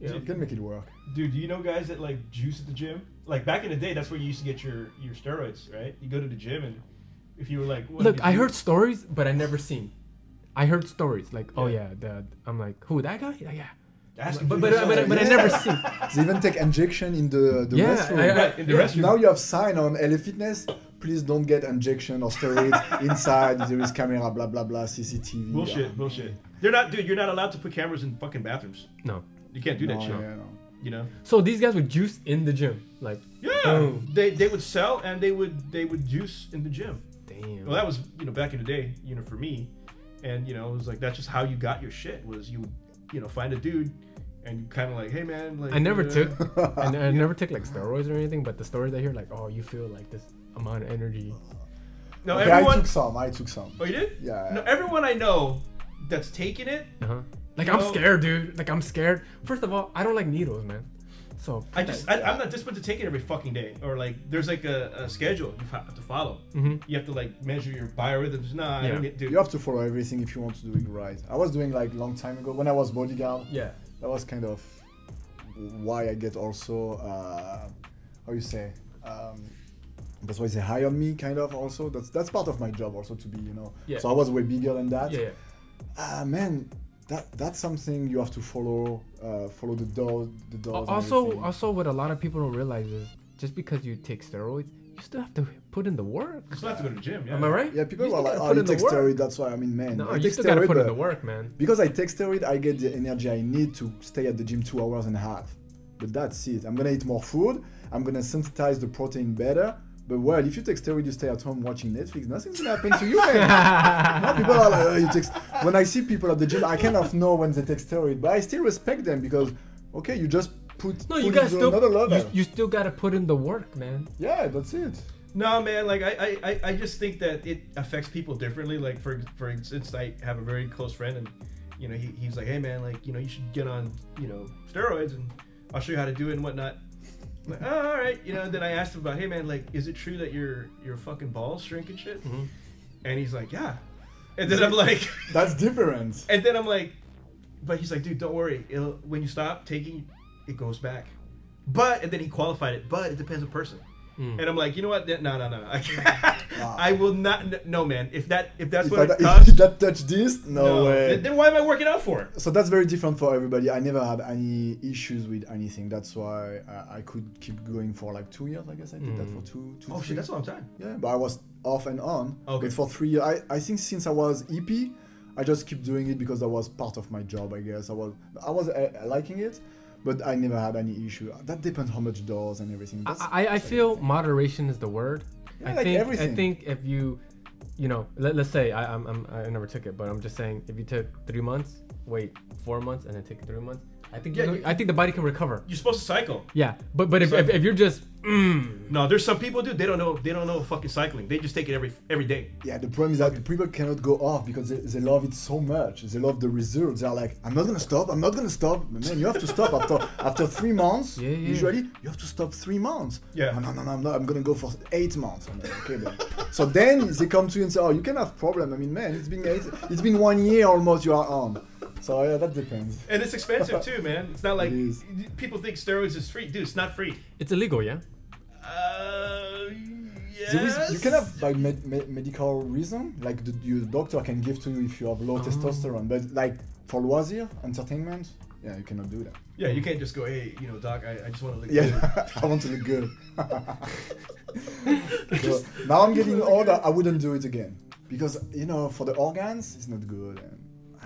You know? You can make it work. Dude, do you know guys that like juice at the gym? Like back in the day, that's where you used to get your your steroids, right? You go to the gym and if you were like, what Look, I you- heard stories, but I never seen. I heard stories like, oh Yeah. yeah, the, I'm like, who that guy? Yeah, yeah. Ask him, But dude, but, but, sounds but I never see. They even take injection in the, the Yeah, restroom. I- I- in the yeah. restroom. Now you have sign on LA Fitness. Please don't get injection or steroids inside. There is camera, blah blah blah, CCTV. Bullshit, bullshit. They're not, dude. You're not allowed to put cameras in fucking bathrooms. No. You can't do that shit. yeah, no. You know. So these guys would juice in the gym, like Yeah. Boom. They they would sell and they would they would juice in the gym. damn. Well, that was you know back in the day, you know, for me, and you know it was like that's just how you got your shit was you, you know, find a dude, and you kind of like, hey man, like I never uh, took, I, n- I never took like steroids or anything. But the stories I hear, like, oh, you feel like this amount of energy. No, Okay, I everyone. took some. I took some. oh, you did? Yeah. No, everyone I know that's taking it, Uh-huh. Like I'm No. scared, dude. Like I'm scared. First of all, I don't like needles, man. So I just I, I'm not disciplined to take it every fucking day, or like there's like a, a schedule you have to follow. Mhm. You have to like measure your biorhythms. Nah, I don't get dude. You have to follow everything if you want to do it right. I was doing like long time ago when I was bodyguard. yeah. That was kind of why I get also uh, how you say. Um, that's why they hired me, kind of. Also, that's that's part of my job, also to be, you know. Yeah. So I was way bigger than that. Yeah. yeah. Ah man, that that's something you have to follow. Uh, follow the door, the doors. and Also, also, what a lot of people don't realize is just because you take steroids, you still have to put in the work. You still have to go to the gym. Yeah. Am I right? yeah, people You were still like, gotta "Oh, put you in the take steroid." That's why I mean, man, No, I you take still gotta steroid, put in the uh, work, man. because I take steroid, I get the energy I need to stay at the gym two hours and a half. But that's it. I'm gonna eat more food. I'm gonna synthesize the protein better. But well, if you take steroid, you stay at home watching Netflix. Nothing's gonna happen to you, man. no, people are like, oh, you take. When I see people at the gym, I kind of know when they take steroid, but I still respect them because, okay, you just put No, put you it gotta to still. another level. You, you still gotta put in the work, man. yeah, that's it. No, man. Like I, I, I- I just think that it affects people differently. Like for for instance, I have a very close friend, and you know, he, he's like, hey, man, like you know, you should get on, you know, steroids, and I'll show you how to do it and whatnot. I'm like, oh, all right, you know. Then I asked him about, hey, man, like, is it true that your your fucking balls shrink and shit? Mhm. And he's like, yeah. And then I'm like, That's different. and then I'm like, but he's like, dude, don't worry. It'll, when you stop taking, it goes back. But and then he qualified it. But it depends on person. Mm. And I'm like, you know what? No, no, no. I, I will not. No, man. If that, if that's If, what I, it if that touch this, no, way. Then, then why am I working out for it? so that's very different for everybody. I never had any issues with anything. That's why uh, I could keep going for like two years. I guess I did that for two, two, Oh three. shit, that's a long time. Yeah, but I was off and on. Okay. But for three years, I, I think since I was EP, I just keep doing it because that was part of my job. I guess I was I was uh, liking it, but I never had any issue. That depends how much does and everything. That's- I, I feel moderation is the word. Yeah, I like think everything. I think if you, you know, let, let's say I, I'm, I'm I never took it, but I'm just saying if you took three months, wait four months, and then take three months, I think Yeah, you, you- I think the body can recover. You're supposed to cycle. Yeah, but but if, if, if you're just mm, No, there's some people, dude. They don't know. They don't know fucking cycling. They just take it every every day. Yeah, the problem is that the people cannot go off because they, they love it so much. They love the results. They're like, I'm not gonna stop. I'm not gonna stop. Man, you have to stop after after three months. Yeah, yeah. Usually, you have to stop three months. Yeah. No, no, no, no, I'm not. I'm gonna go for eight months. I'm like, okay, then. So then they come to you and say, oh, you can have problem. I mean, man, it's been eight, it's been one year almost. You are on. So yeah, that depends. And it's expensive too, man. It's not like It is. people think steroids is free, dude. It's not free. it's illegal, yeah. Uh, yes. There is, you can have by med- med- medical reason, like the, your doctor can give to you if you have low Oh. testosterone, but like for leisure, entertainment, yeah, you cannot do that. Yeah, you can't just go, hey, you know, doc, I, I just want to look good. I want to look good. So, now I'm getting older. I wouldn't do it again because you know for the organs it's not good. And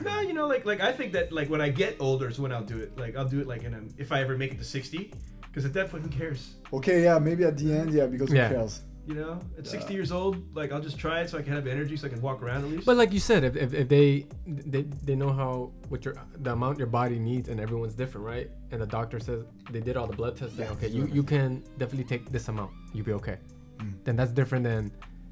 No, you know, like like I think that like when I get older is when I'll do it. Like I'll do it like in a, if I ever make it to sixty, because at that point, who cares? okay, yeah, maybe at the end, yeah, because Yeah. who cares? You know, at Yeah. sixty years old, like I'll just try it so I can have energy, so I can walk around at least. But like you said, if, if, if they, they they know how what your the amount your body needs and everyone's different, right? And the doctor says they did all the blood tests. Yeah, okay, you, you can definitely take this amount. You'll be okay. Mm. Then that's different than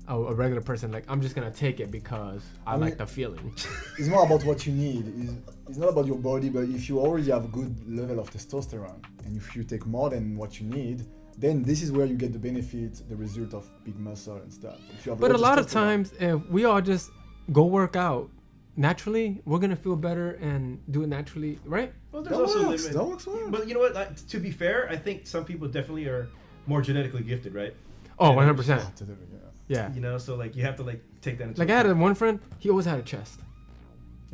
a, a regular person. Like I'm just gonna take it because I, I like mean- the feeling. It's more about what you need. It's, it's not about your body, but if you already have a good level of testosterone and if you take more than what you need, then this is where you get the benefit, the result of big muscle and stuff. If you have But a lot of times, if we all just go work out naturally, we're gonna feel better and do it naturally, right? well, there's that also works. limit. That works well. But you know what? Like, to be fair, I think some people definitely are more genetically gifted, right? Oh, Yeah, 100 percent. Yeah. Yeah. You know, so like you have to like take that into Like I had account. one friend. He always had a chest.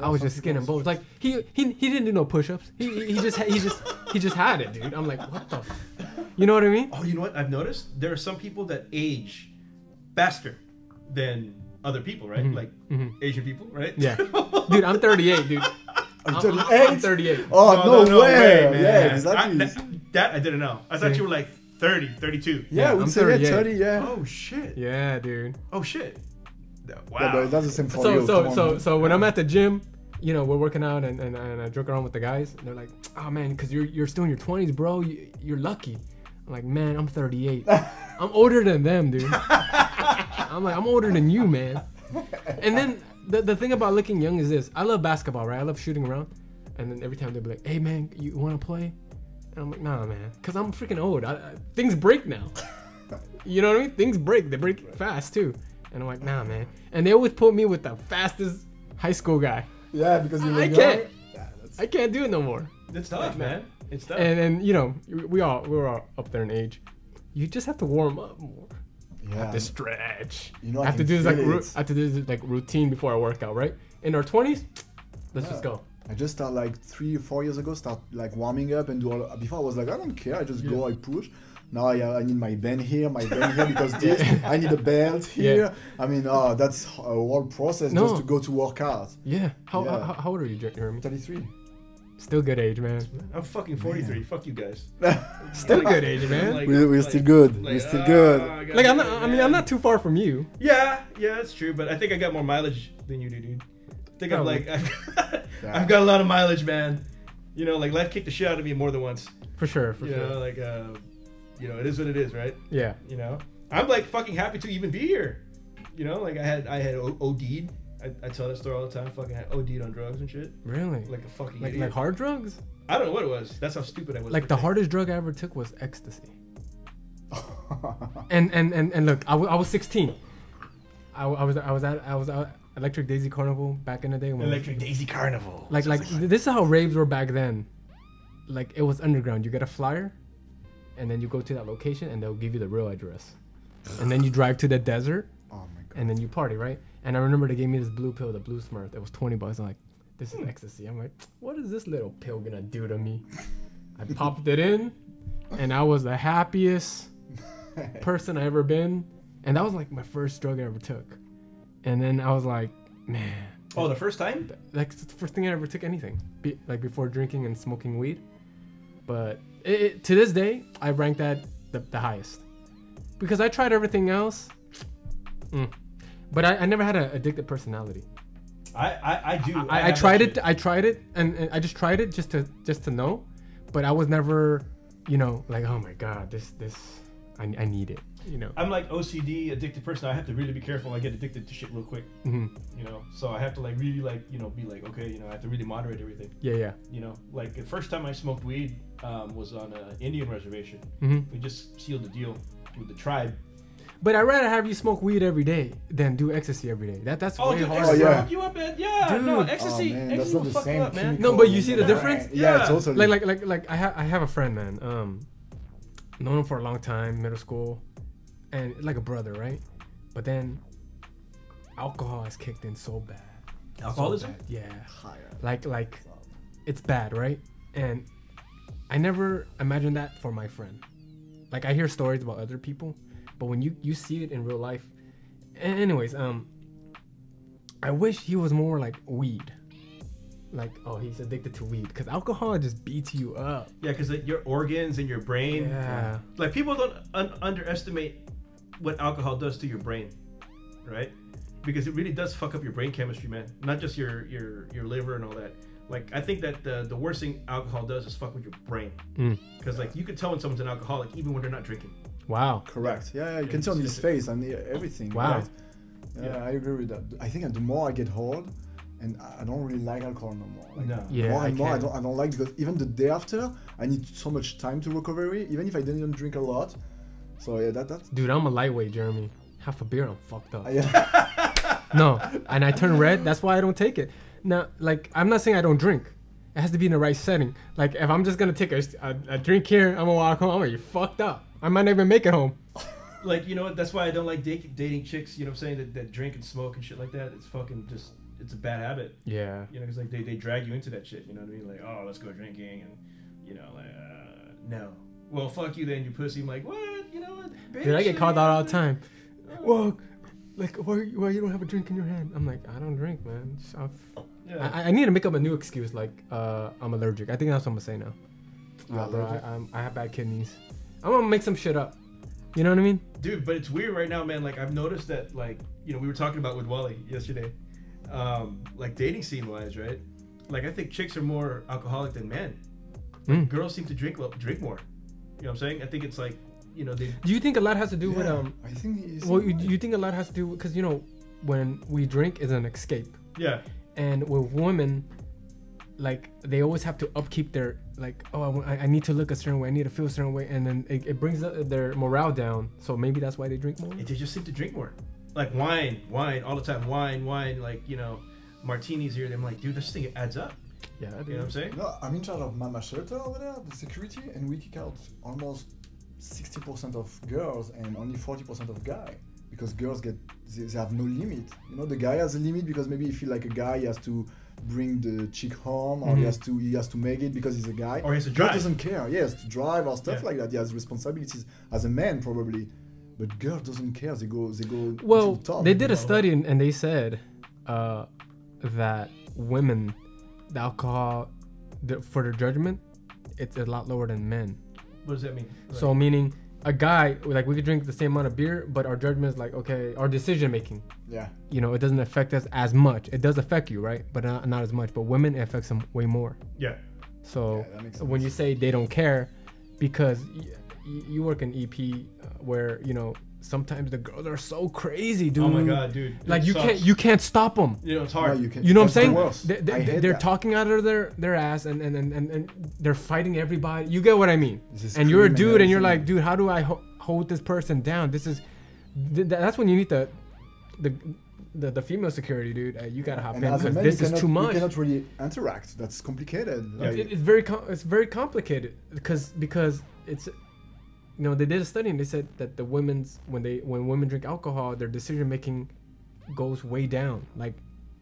I was just skinning people- bones. Like he he he didn't do no push-ups. He he he just he just he just had it, dude. I'm like, what the, f-? you know what I mean? Oh, you know what? I've noticed there are some people that age faster than other people, right? Like mhm. Asian people, right? Yeah, dude. I'm 38, dude. I'm, I'm- 38? I'm 38. Oh no, way! man. Yeah, I- exactly. that, that I didn't know. I thought See? you were like 30, 32. yeah, Yeah, I would I'm say yeah, 38. 30. Yeah. Oh shit. Yeah, dude. Oh shit. Wow. Yeah, but that's the same for So you. so come so man. so when I'm at the gym, you know, we're working out and, and, and I joke around with the guys. And they're like, "Oh man, because you're you're still in your 20s, bro. You, you're lucky." I'm like, "Man, I'm 38. I'm older than them, dude. I'm like, I'm older than you, man." And then the the thing about looking young is this: I love basketball, right? I love shooting around. And then every time they'll be like, "Hey man, you want to play?" And I'm like, "Nah, man, because I'm freaking old. I, I, things break now." You know what I mean? Things break. They break fast too. And I'm like, nah, man. And they always put me with the fastest high school guy. yeah, because you I look can't. Yeah, I can't do it no more. It's tough, man. It's tough. And and you know, we all we're all up there in age. You just have to warm up more. yeah. Have to stretch. You know, I I have to do this like ru- I have to do this like routine before I work out, right? In our 20s, let's just go. I just start like three or four years ago. Start like warming up and do all. Before I was like, I don't care. I just go. I push. Now I, uh, I need my band here, my band here because this. I need a belt here. I mean, uh, that's a whole process No. just to go to work out. Yeah. How Yeah. How, how old are you, Jeremy? Thirty-three. Still good age, man. I'm fucking 43. Fuck you guys. Still good age, man. Like- we're, we're like- still good. like, we're still ah, good. God Like I'm not. damn, I mean, I'm not too far from you. Yeah, yeah, that's true. But I think I got more mileage than you do, dude. I think I'm Probably. like I've, Yeah. I've got a lot of mileage, man. You know, like life kicked the shit out of me more than once. For sure. For you sure. know, like uh, you know, it is what it is, right? Yeah. You know, I'm like fucking happy to even be here. You know, like I had I had O- OD'd. I, I tell that story all the time. Fucking had OD'd on drugs and shit. Really. Like a fucking Like idiot. like hard drugs. I don't know what it was. That's how stupid I was. Like the hard. hardest drug I ever took was ecstasy. And and and, and look, I wa- I was 16. I, I was I was at I was at Electric Daisy Carnival back in the day when Electric Daisy Carnival. like like this is how raves were back then. Like it was underground. You get a flyer, and then you go to that location, and they'll give you the real address, and then you drive to the desert, oh my god. and then you party, right? And I remember they gave me this blue pill, the blue Smurf. It was 20 bucks. I'm like, this is hmm. ecstasy. I'm like, what is this little pill gonna do to me? I popped it in, and I was the happiest person I ever been. And that was like my first drug I ever took. And then I was like, man, Oh, the first time? like it's the first thing I ever took anything, be, like before drinking and smoking weed. But it, it- to this day, I rank that the, the highest because I tried everything else, mm. but I, I never had an addicted personality. I I, I do. I, I have tried it. I tried it, and, and I just tried it just to just to know, but I was never, you know, like oh my god, this this I, I need it, you know. I'm like OCD addicted person. I have to really be careful. I get addicted to shit real quick. hmm You know, so I have to like really like you know be like okay, you know, I have to really moderate everything. Yeah, yeah. You know, like the first time I smoked weed um, was on an Indian reservation. hmm We just sealed the deal with the tribe. But I'd rather have you smoke weed every day than do ecstasy every day. That that's Oh, way dude, harder. ecstasy yeah. you up, man. Yeah, no, Dude. ecstasy. Oh, man, ecstasy that's not will the fuck same you up, man. No, but you see the in difference? brain. Yeah, Yeah. also like like like like I have I have a friend man um known him for a long time middle school and like a brother right but then alcohol has kicked in so bad So Alcoholism? bad. yeah Higher. like like it's bad right and I never imagined that for my friend like I hear stories about other people but when you you see it in real life anyways um I wish he was more like weed like oh he's addicted to weed because alcohol just beats you up Yeah, because like, your organs and your brain. yeah Like people don't un- underestimate what alcohol does to your brain, right? Because it really does fuck up your brain chemistry, man. Not just your your your liver and all that. Like I think that the the worst thing alcohol does is fuck with your brain. Mm. Because like you can tell when someone's an alcoholic even when they're not drinking. wow Correct. Yeah, yeah you can see on it's- his face and yeah, everything. Wow. Right. Yeah, Yeah. I agree with that. I think the more I get old, and I don't really like alcohol no more. Like, No. Yeah, more and I more I don't, I don't like because even the day after, I need so much time to recovery. Even if I didn't drink a lot. So yeah, that that's. dude i'm a lightweight jeremy half a beer i'm fucked up Yeah. no and i turn red that's why i don't take it now like i'm not saying i don't drink it has to be in the right setting like if i'm just gonna take a, a, a drink here i'm gonna walk home i'm gonna be fucked up i might not even make it home Like you know what? That's why I don't like dating chicks. You know what I'm saying? That, that drink and smoke and shit like that. It's fucking just it's a bad habit. Yeah. You know, because like they, they drag you into that shit. You know what I mean? Like, oh, let's go drinking, and you know, like, uh, no. Well, fuck you then, you pussy. I'm like, what? You know what? Dude, I get called out all the time. Well, like, why, why you don't have a drink in your hand? I'm like, I don't drink, man. I've- Yeah. I, I need to make up a new excuse, like, uh, I'm allergic. I think that's what I'm gonna say now. You're Uh, bro, allergic? I, I'm, I have bad kidneys. I'm gonna make some shit up. You know what I mean? dude but it's weird right now man like i've noticed that like you know we were talking about with wally yesterday um like dating scene wise right like i think chicks are more alcoholic than men Mm. girls seem to drink drink more you know what i'm saying? I think it's like you know they Do you think a lot has to do with um? I think it's Well, you, you think a lot has to do because you know when we drink is an escape, yeah. And with women, like they always have to upkeep their like oh I, I- I need to look a certain way, I need to feel a certain way, and then it, it brings their morale down. So maybe that's why they drink more. they just seem to drink more. Like wine wine all the time. Wine wine like you know martinis here. I'm like dude this thing adds up Yeah, you know what i'm saying No, I'm in charge of Mama Shelter over there, the security, and we kick out almost 60% of girls and only 40% of guy. Because girls get, they, they have no limit. You know, the guy has a limit because maybe he feel like a guy, he has to bring the chick home, or he Mhm. has to he has to make it because he's a guy. Or he has to Girl drive. doesn't care. Yes, to drive or stuff Yeah. like that. He has responsibilities as a man probably, but girl doesn't care. They go they go. Well, to the top, they you did a study and, and they said uh, that women, the alcohol the, for their judgment, it's a lot lower than men. what does that mean So meaning a guy like we could drink the same amount of beer, but our judgment is like okay, our decision making. Yeah. You know, it doesn't affect us as much. It does affect you, right? But not, not as much. But women, it affects them way more. yeah So Yeah, when you say they don't care, because y- y- you work in EP uh, where you know sometimes the girls are so crazy, dude. oh my god dude Like you sucks. can't you can't stop them. you know it's No, hard you can. You know what I'm that's the saying? worst. They, they, they're that. talking out of their their ass and and, and, and and they're fighting everybody. You get what I mean? And you're a dude and you're like, dude, how do I ho- hold this person down? This is th- that's when you need the the the, the female security, dude. Uh, you gotta hop And in because this you is cannot, too much. You cannot really interact. That's complicated. Yeah. Like, It- it's very com- it's very complicated because because it's you know they did a study and they said that the women's when they when women drink alcohol their decision making goes way down like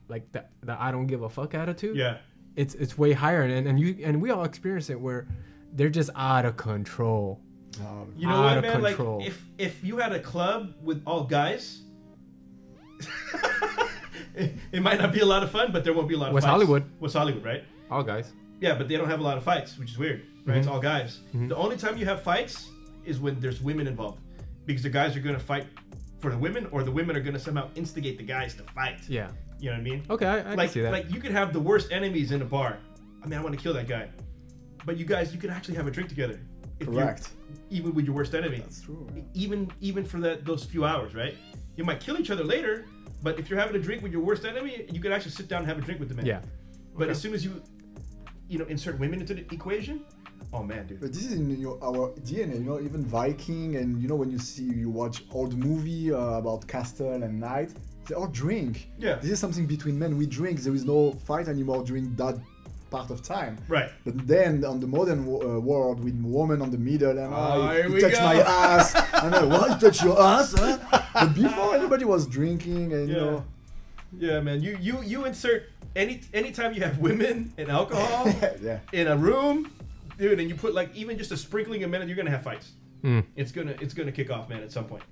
like the, the I don't give a fuck attitude yeah it's it's way higher and, and you and we all experience it where they're just out of control um, You know Out what, of man? control. Like, if if you had a club with all guys, it, it might not be a lot of fun, but there won't be a lot of West fights. Hollywood. West Hollywood, right? all guys Yeah, but they don't have a lot of fights, which is weird, right? It's Mhm. all guys. Mhm. The only time you have fights is when there's women involved, because the guys are gonna fight for the women, or the women are gonna somehow instigate the guys to fight. yeah You know what I mean? okay I, I like can see that like you could have the worst enemies in a bar. I mean, I want to kill that guy, but you guys, you could actually have a drink together. if correct. Even with your worst enemy That's true. yeah. even even for that those few hours, right? You might kill each other later, but if you're having a drink with your worst enemy, you could actually sit down and have a drink with the man. yeah But Okay. as soon as you, you know, insert women into the equation, oh man, dude. But this is in your, our DNA, you know, even Viking and you know when you see you watch old movie uh, about castle and knight, they all drink. Yeah. This is something between men. We drink. There is no fight anymore during that part of time. Right. But then on the modern uh, world with woman on the middle and Oh, I, you touch go. my ass and I what you touch your ass huh? But before everybody was drinking and you Yeah. know Yeah, man. You you you insert any anytime you have women and alcohol yeah. in a room, dude, and you put like even just a sprinkling of men, you're gonna have fights. Mm. It's gonna it's gonna kick off, man, at some point.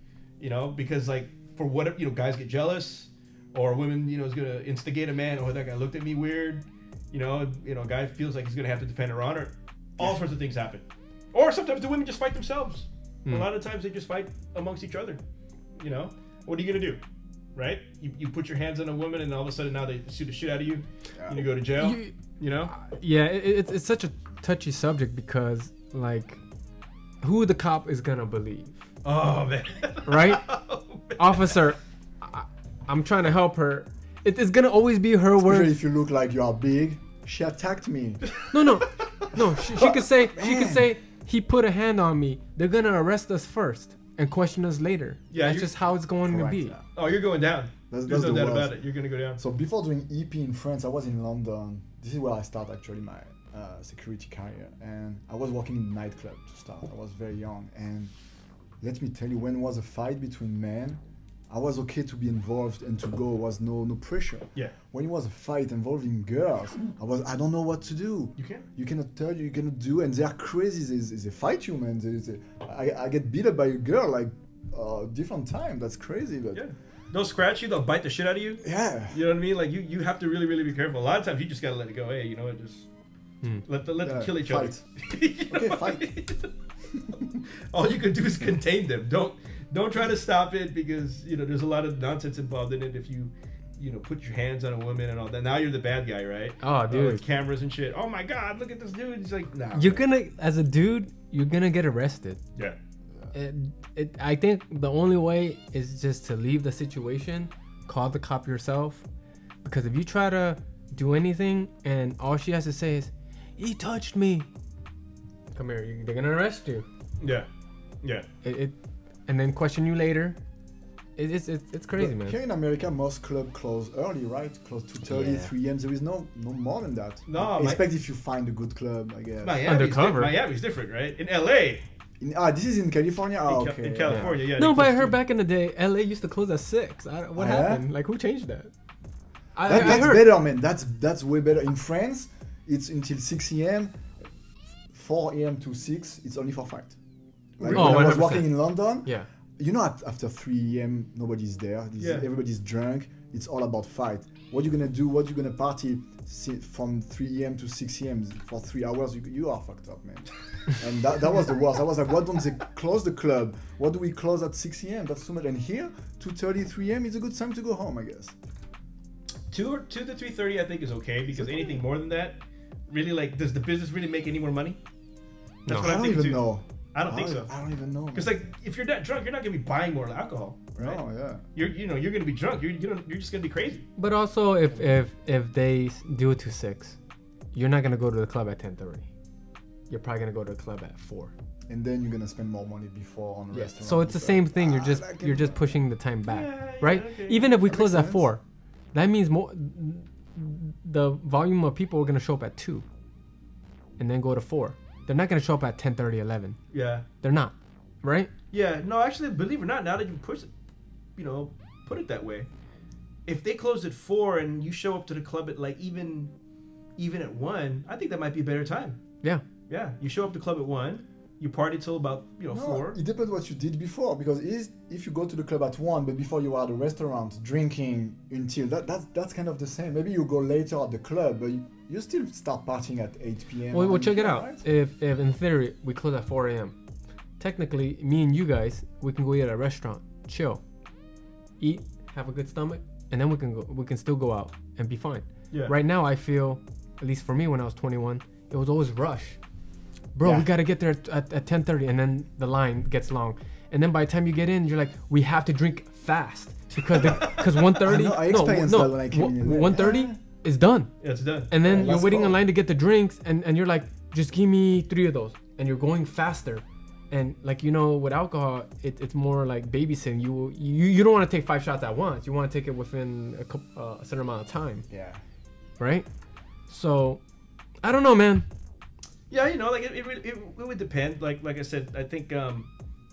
You know, because like for whatever you know, guys get jealous, or women, you know, is gonna instigate a man. Oh, that guy looked at me weird. You know, you know, a guy feels like he's gonna have to defend her honor. All sorts of things happen. Or sometimes the women just fight themselves. A Mm. lot of times they just fight amongst each other. You know, what are you gonna do? Right? You, you put your hands on a woman, and all of a sudden now they sue the shit out of you. Yeah. You go to jail. You- You know? yeah it, it's, it's such a touchy subject because like who the cop is gonna believe Oh man. Right? Oh, man. officer I, i'm trying to help her it's gonna always be her Especially word if you look like you are big. She attacked me. no no no she, she could say she could say he put a hand on me they're gonna arrest us first and question us later Yeah, that's just how it's going to be yeah. Oh, you're going down. That's, There's that's no the doubt worst. about it. You're gonna go down. So before doing EP in France, I was in London. This is where I start actually my uh, security career, and I was working in nightclub to start. I was very young, and let me tell you, when was a fight between men, I was okay to be involved and to go. Was no no pressure. Yeah. When it was a fight involving girls, I was I don't know what to do. You can. You cannot tell you cannot do, and they are crazy. They, they fight you, man. They, they, I, I get beat up by a girl like uh, different time. That's crazy, but Yeah. They'll scratch you. They'll bite the shit out of you. yeah. You know what I mean? Like you, you have to really, really be careful. A lot of times you just gotta let it go. Hey, you know what? Just Hmm. let the, let them Yeah, kill each fight. other. Okay, fight. All you can do is contain them. Don't don't try to stop it because you know there's a lot of nonsense involved in it. If you you know put your hands on a woman and all that, now you're the bad guy, right? Oh, Uh, dude. with cameras and shit. Oh my god, look at this dude. He's like, nah. You're gonna, as a dude, you're gonna get arrested. yeah. It, it, I think the only way is just to leave the situation, call the cop yourself, because if you try to do anything and all she has to say is, "He touched me," come here, you, they're gonna arrest you. Yeah. Yeah. It, it and then question you later. It, it's, it's it's crazy, But man. Here in America, most club close early, right? Close to 30, Yeah. 3 a.m. There is no no more than that. No, my- Expect if you find a good club, I guess. Miami's Undercover. Di- Miami's different, right? In LA, In, ah, this is in California. Ah, in, Ca- okay. in California, yeah. no, they but I heard too. back in the day, LA used to close at six. I, what Oh, yeah? happened? Like who changed that? I, That, I that's heard. better, man. That's that's way better. In France, it's until 6 a.m. 4 a.m. to 6. It's only for fight. Like Oh, when I was working in London, Yeah. you know, at, after 3 a.m. nobody's there. This- Yeah. Everybody's drunk. It's all about fight. What you gonna do? What you gonna party from 3 a.m. to 6 a.m. for three hours? You, you are fucked up, man. and that, that was the worst. I was like, why don't they close the club? What do we close at 6 a.m.? That's too much. And here, 2:30, 3 a.m. is a good time to go home, I guess. two or two to three thirty, I think is okay because anything more than that, really like, does the business really make any more money? That's No. what I I'm don't even too. know. I don't think so. I don't even know. Because like, if you're that drunk, you're not gonna be buying more alcohol, right? No, yeah. You're you know you're gonna be drunk. You're you know, you're just gonna be crazy. But also, if if if they do it to six, you're not gonna go to the club at ten thirty. You're probably gonna go to the club at four. And then you're gonna spend more money before on the Yeah. restaurant. So it's the same thing. You're Ah, just that you're just pushing the time back, Yeah, yeah, right? okay. Even if we That close at four, that means more. The volume of people are gonna show up at two, and then go to four. They're not gonna show up at 10, 30, 11. Yeah. They're not, right? Yeah. No, actually, believe it or not, now that you push it, you know, put it that way, if they close at four and you show up to the club at like even, even at one, I think that might be a better time. Yeah. Yeah. You show up to the club at one, you party till about you know No, four. it depends what you did before because is if you go to the club at one, but before you are at the restaurant drinking until that that's that's kind of the same. Maybe you go later at the club, but you, you still start partying at 8 p.m. Well, or well, check it out. right? If, if in theory we close at 4 a.m., technically, me and you guys, we can go eat at a restaurant, chill, eat, have a good stomach, and then we can go. We can still go out and be fine. Yeah. Right now, I feel, at least for me, when I was 21, it was always rush. Bro, Yeah. we gotta get there at, at, at 10:30, and then the line gets long, and then by the time you get in, you're like, we have to drink fast because because 1:30. I know, I no, experienced no, that when I came in 1:30 is done. Yeah, it's done. And then Yeah, you're waiting go. in line to get the drinks, and, and you're like, just give me three of those. And you're going faster. And like you know, with alcohol, it, it's more like babysitting. You you, you don't want to take five shots at once. You want to take it within a, coup- uh, a certain amount of time, Yeah. right? So, I don't know, man. Yeah, you know, like it, it, it, it would depend. Like like I said, I think um,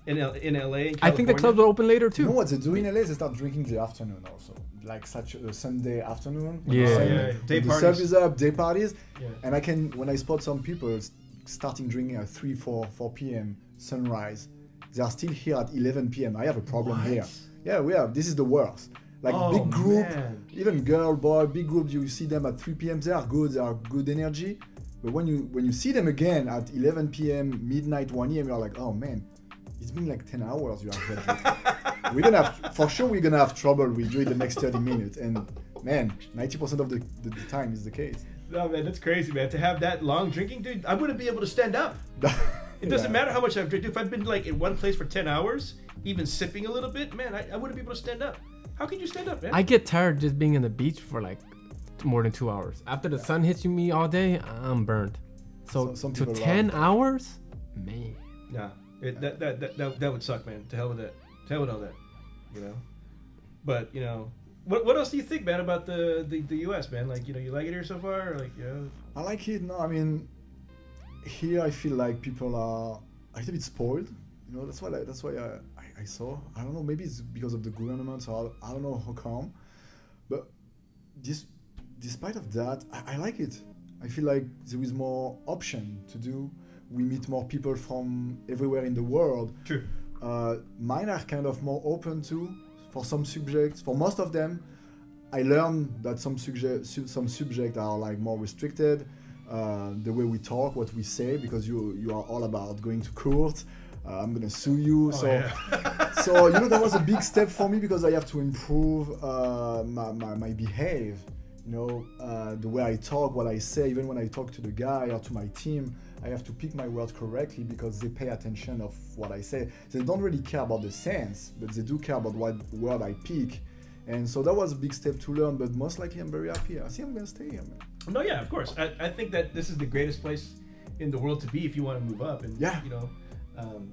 in L, in LA, in I think the clubs California- are open later too. You know too. what they do in LA? They start drinking the afternoon also, like such a Sunday afternoon. when Yeah. the Yeah, yeah, day when the parties. sun is up, day parties. Yeah. And I can when I spot some people starting drinking at 3, 4, 4 p.m. sunrise, they are still here at 11 p.m. I have a problem What? here. Yeah, we have. This is the worst. Like Oh, big group, man. even girl, boy, big group. You see them at 3 p.m. They are good. They are good energy. But when you when you see them again at 11 p.m., midnight, 1 a.m., you're like, oh man, it's been like 10 hours. You are drinking." we're gonna have for sure we're gonna have trouble with you in the next 30 minutes. And man, 90% of the, the, the time is the case. No man, that's crazy, man. To have that long drinking, dude, I wouldn't be able to stand up. It doesn't Yeah. matter how much I've drank. If I've been like in one place for ten hours, even sipping a little bit, man, I, I wouldn't be able to stand up. How can you stand up, man? I get tired just being in the beach for like t- more than two hours. After the sun hits you me all day, I'm burned. So, Some- some to people love 10 hours, man. nah, it, that, that, that that that would suck, man. To hell with that. To hell with all that. You know. But you know, what what else do you think, man, about the the, the U.S. man? Like, you know, you like it here so far? Or like, you know, I like it. No, I mean, here I feel like people are a little bit spoiled. You know, that's why. I, that's why I, I, I I saw. I don't know. Maybe it's because of the government. So I, I don't know how come, but this, despite of that, I, I like it. I feel like there is more option to do. We meet more people from everywhere in the world. True. Uh, mine are kind of more open to for some subjects. For most of them, I learned that some subject su- some subjects are like more restricted. Uh, the way we talk, what we say, because you you are all about going to court. Uh, I'm gonna sue you. Oh, so yeah. so you know that was a big step for me because I have to improve uh, my, my, my behave you know uh, the way I talk what I say even when I talk to the guy or to my team I have to pick my words correctly because they pay attention of what I say they don't really care about the sense but they do care about what word I pick and so that was a big step to learn but most likely I'm very happy I think I'm gonna stay here man No, yeah, of course. I, I think that this is the greatest place in the world to be if you want to move up and Yeah. you know um,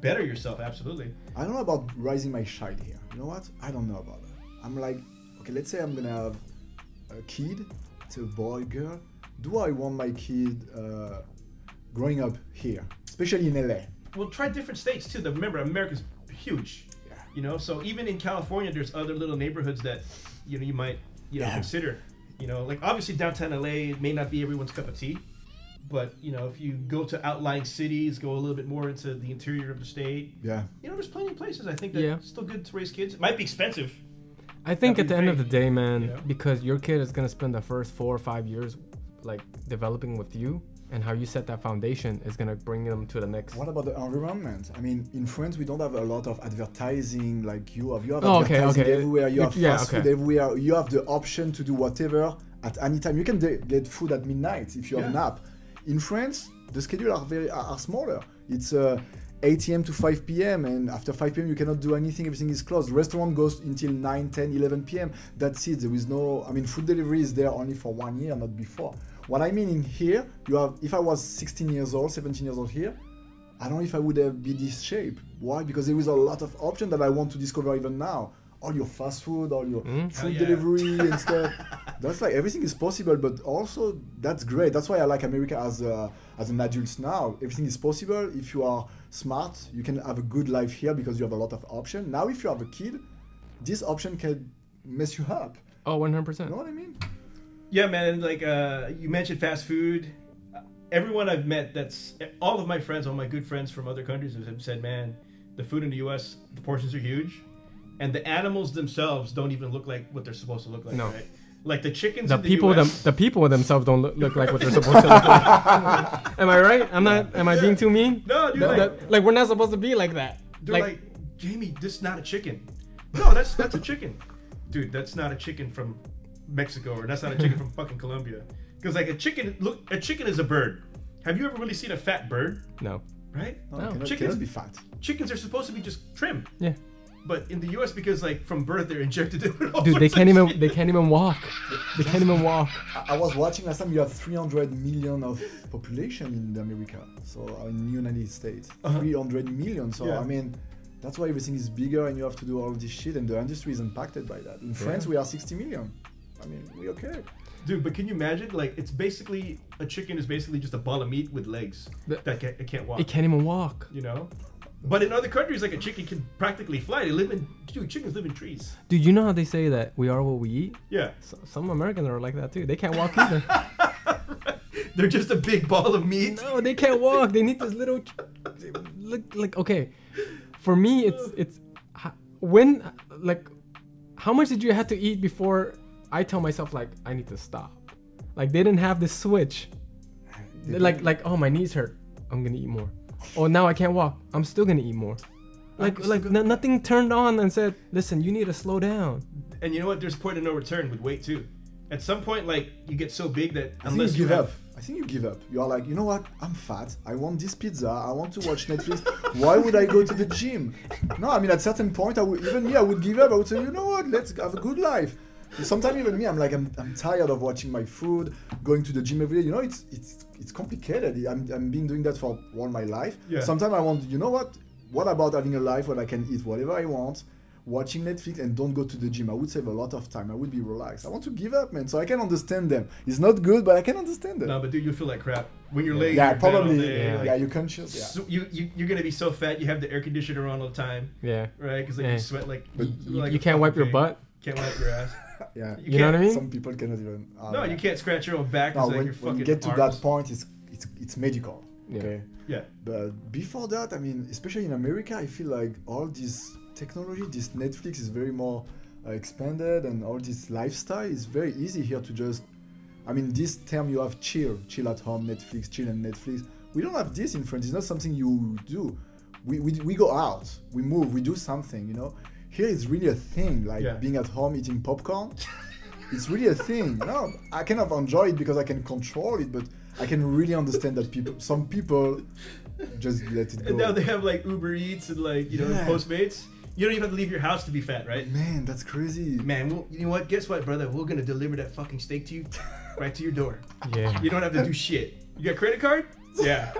better yourself. Absolutely. I don't know about rising my child here. You know what? I don't know about that. I'm like, okay, let's say I'm gonna have a kid. It's a boy, girl. Do I want my kid uh, growing up here, especially in LA? Well, try different states too. Remember, America's huge. Yeah. You know, so even in California, there's other little neighborhoods that you know you might you know Yeah. consider. You know, like obviously downtown LA may not be everyone's cup of tea, but you know if you go to outlying cities, go a little bit more into the interior of the state, Yeah. you know, there's plenty of places I think that Yeah. still good to raise kids. It might be expensive. I think at the end of the day, man, you know? because your kid is gonna spend the first four or five years like developing with you, and how you set that foundation is gonna bring them to the next. What about the environment? I mean, in France, we don't have a lot of advertising like you have. You have Oh, okay, advertising okay. everywhere. You You- have yeah, fast okay. food everywhere. You have the option to do whatever at any time. You can de- get food at midnight if you have Yeah. nap. In France, the schedule are very are, are smaller. It's uh, 8 a.m. to 5 p.m. and after 5 p.m. you cannot do anything. Everything is closed. restaurant goes until 9, 10, 11 p.m. That's it. There is no. I mean, food delivery is there only for one year, not before. What I mean in here, you have. If I was 16 years old, 17 years old here, I don't know if I would have be this shape. Why? Because there is a lot of options that I want to discover even now. All your fast food, all your Mm. food Oh, yeah. delivery and stuff. That's like everything is possible, but also that's great. That's why I like America as a, as an adult now. Everything is possible. If you are smart, you can have a good life here because you have a lot of option. Now, if you have a kid, this option can mess you up. Oh, 100%. You know what I mean? Yeah, man. Like uh, you mentioned, fast food. Everyone I've met, that's all of my friends, all my good friends from other countries, have said, "Man, the food in the U.S. the portions are huge, and the animals themselves don't even look like what they're supposed to look like." No. Right? Like the chickens. The in the people them the people themselves don't look, look like what they're supposed to look like. am I right? I'm not. Am I being too mean? No, dude. Th- like, that- like we're not supposed to be like that. they're like, Jaime, this is not a chicken. No, that's that's a chicken, dude. That's not a chicken from Mexico, or that's not a chicken from fucking Colombia. Because like a chicken, look, a chicken is a bird. Have you ever really seen a fat bird? no. Right? No, No. Chickens- be fat. chickens are supposed to be just trim. Yeah. But in the U.S., because like from birth they're injected with all Dude, they can't even they can't even walk. They can't even walk. I- I was watching last time. You have 300 million of population in America, so uh, in United States, Uh-huh. 300 million. So Yeah. I mean, that's why everything is bigger, and you have to do all this shit, and the industry is impacted by that. In France, we are 60 million. I mean, we okay. Dude, but can you imagine? Like, it's basically a chicken is basically just a ball of meat with legs The- that can, it can't walk. It can't even walk. You know. But in other countries, like a chicken can practically fly. They live in dude. Chickens live in trees. Dude, you know how they say that we are what we eat? Yeah. So, some Americans are like that too. They can't walk either. They're just a big ball of meat. no, they can't walk. They need this little look like okay. For me, it's it's when like how much did you have to eat before I tell myself like I need to stop? Like they didn't have this switch. They like don't- like oh my knees hurt. I'm gonna eat more. Oh now I can't walk. I'm still gonna eat more. Like like n- nothing turned on and said, listen, you need to slow down. And you know what? There's point of no return with weight too. At some point, like you get so big that I think unless you you give have, up. I think you give up. You are like, you know what? I'm fat. I want this pizza. I want to watch Netflix. Why would I go to the gym? No, I mean at certain point, I would even me. I would give up. I would say, you know what? Let's have a good life. Sometimes even me, I'm like, I'm, I'm tired of watching my food, going to the gym every day. You know, it's it's it's complicated. I'm I'm been doing that for all my life. Yeah. Sometimes I want, you know what? What about having a life where I can eat whatever I want, watching Netflix and don't go to the gym. I would save a lot of time. I would be relaxed. I want to give up, man. So I can understand them. It's not good, but I can understand them. No, but dude, you feel like crap when you're Yeah. laying. yeah, in your probably. day, Yeah. Yeah, like, you conscious. Yeah. so- you, you you're gonna be so fat. You have the air conditioner on all the time, Yeah. right? Because like Yeah. you sweat like. But You, like you can't wipe your fucking butt. Can't wipe your ass. Yeah. You You, know what I can't- mean? Some people cannot even. uh, No, you can't scratch your own back. No, like, when, your when fucking you get to arms. that point, it's it's it's medical. Yeah. Okay. Yeah. But before that, I mean, especially in America, I feel like all this technology, this Netflix is very more uh, expanded, and all this lifestyle is very easy here to just. I mean, this term you have chill, chill at home, Netflix, chill and Netflix. We don't have this in France. It's not something you do. We, we, we go out, we move, we do something, you know. Here it's really a thing, like Yeah. being at home eating popcorn. it's really a thing. No, I kind of enjoy it because I can control it, but I can really understand that people, some people, just let it go. And now they have like Uber Eats and like you know Yeah. Postmates. You don't even have to leave your house to be fat, right? Man, that's crazy. Man, we'll, you know what? Guess what, brother? We're gonna deliver that fucking steak to you, right to your door. Yeah. You don't have to do shit. You got credit card? Yeah.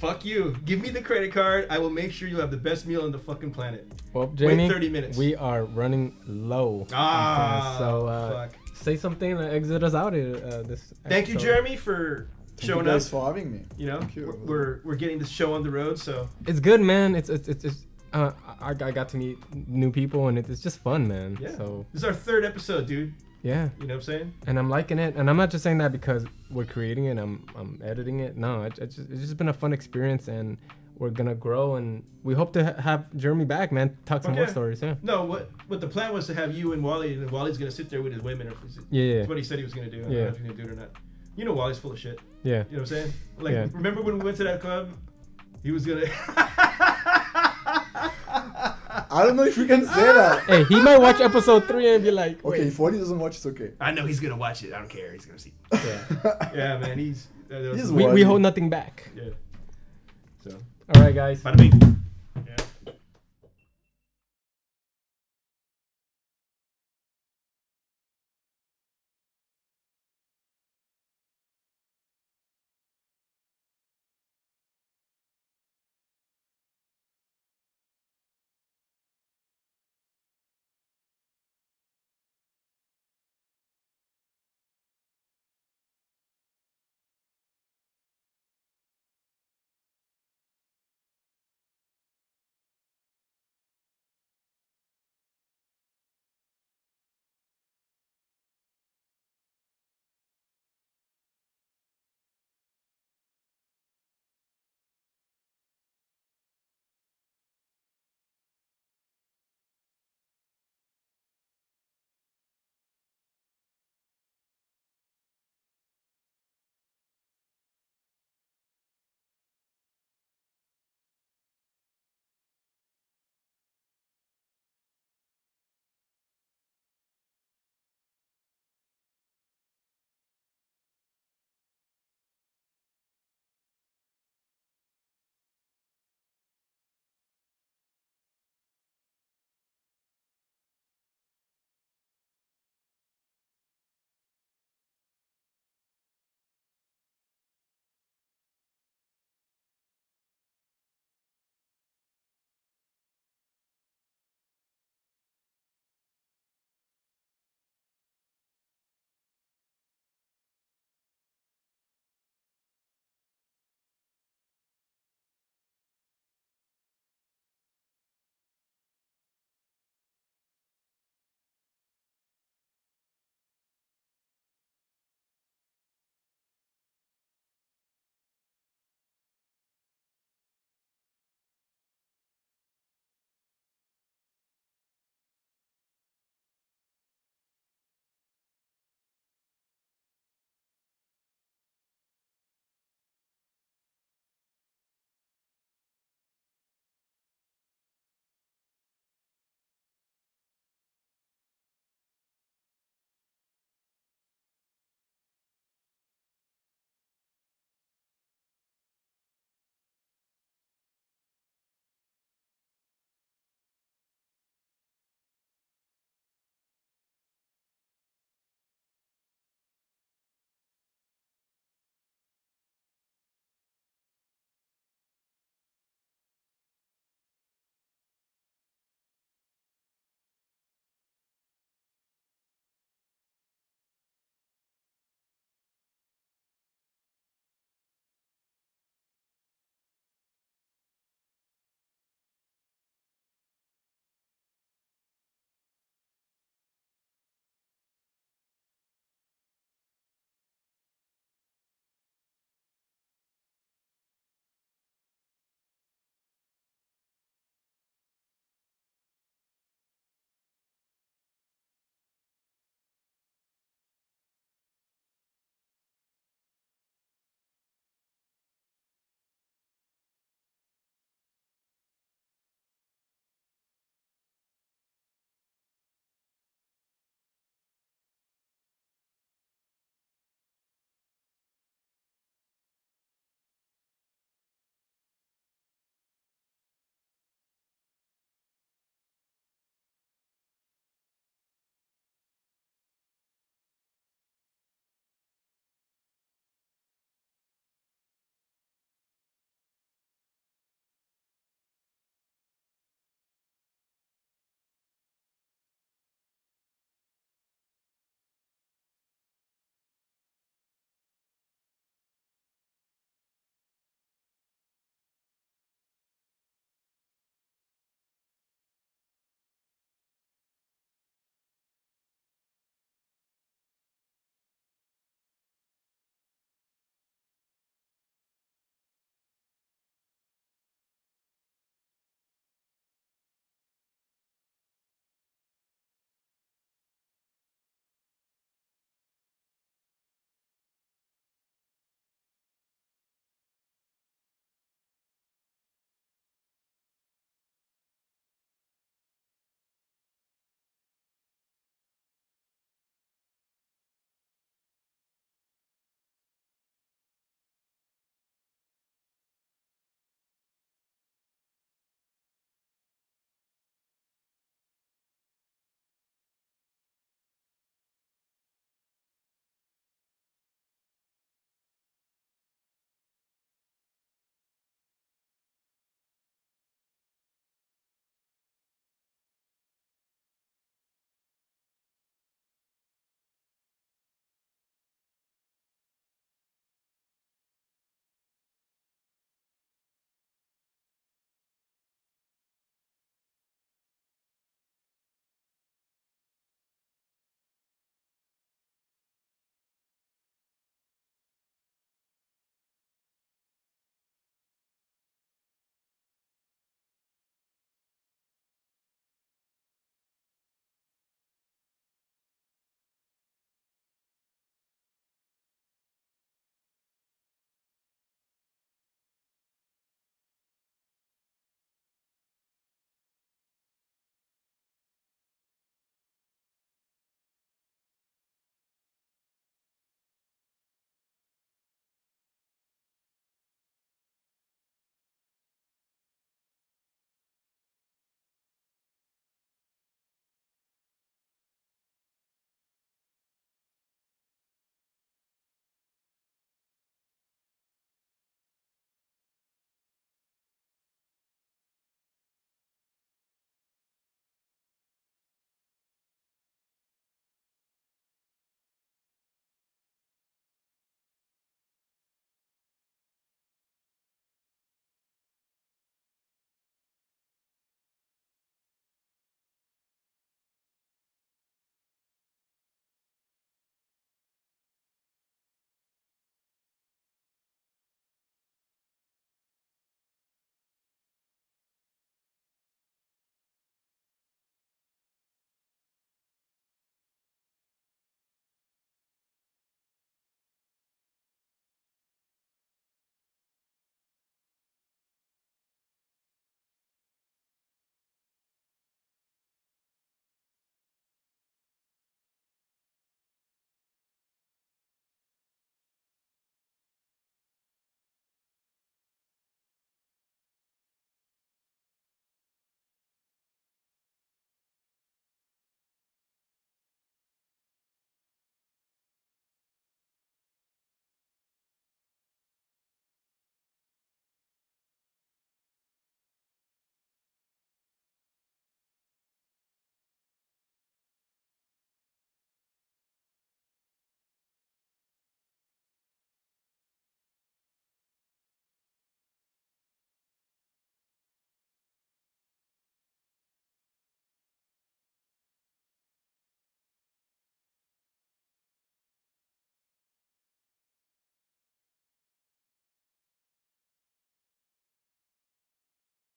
Fuck you. Give me the credit card. I will make sure you have the best meal on the fucking planet. Well, Jaime, 30 minutes. we are running low. Ah, so uh, fuck. say something to exit us out of uh, this. Thank you. Jeremy, for Thank showing you up. guys for having me. You know, Thank you. we're, we're we're getting this show on the road, so It's good, man. It's it's it's. it's uh, I, I got to meet new people and it's just fun, man. yeah. So this is our third episode, dude. Yeah, You know what I'm saying? and I'm liking it. And I'm not just saying that because we're creating it. I'm I'm editing it. No, it, it's just, it's just been a fun experience, and we're gonna grow. And we hope to ha- have Jeremy back, man. Talk some more stories. Yeah. No, what what the plan was to have you and Wally, and Wally's gonna sit there with his women. Or Yeah, yeah. That's what he said he was gonna do. I don't Yeah. know if he's gonna do it or not. You know, Wally's full of shit. Yeah. You know what I'm saying? Like, Yeah. remember when we went to that club? He was gonna. I don't know if we can say that. Hey, he might watch episode three and be like, Okay, Wait. if Wally doesn't watch, it's okay. I know he's gonna watch it. I don't care. He's gonna see. Yeah. Yeah, man. He's. That, that He's we, we hold nothing back. yeah. So. All right, guys. Bada bing.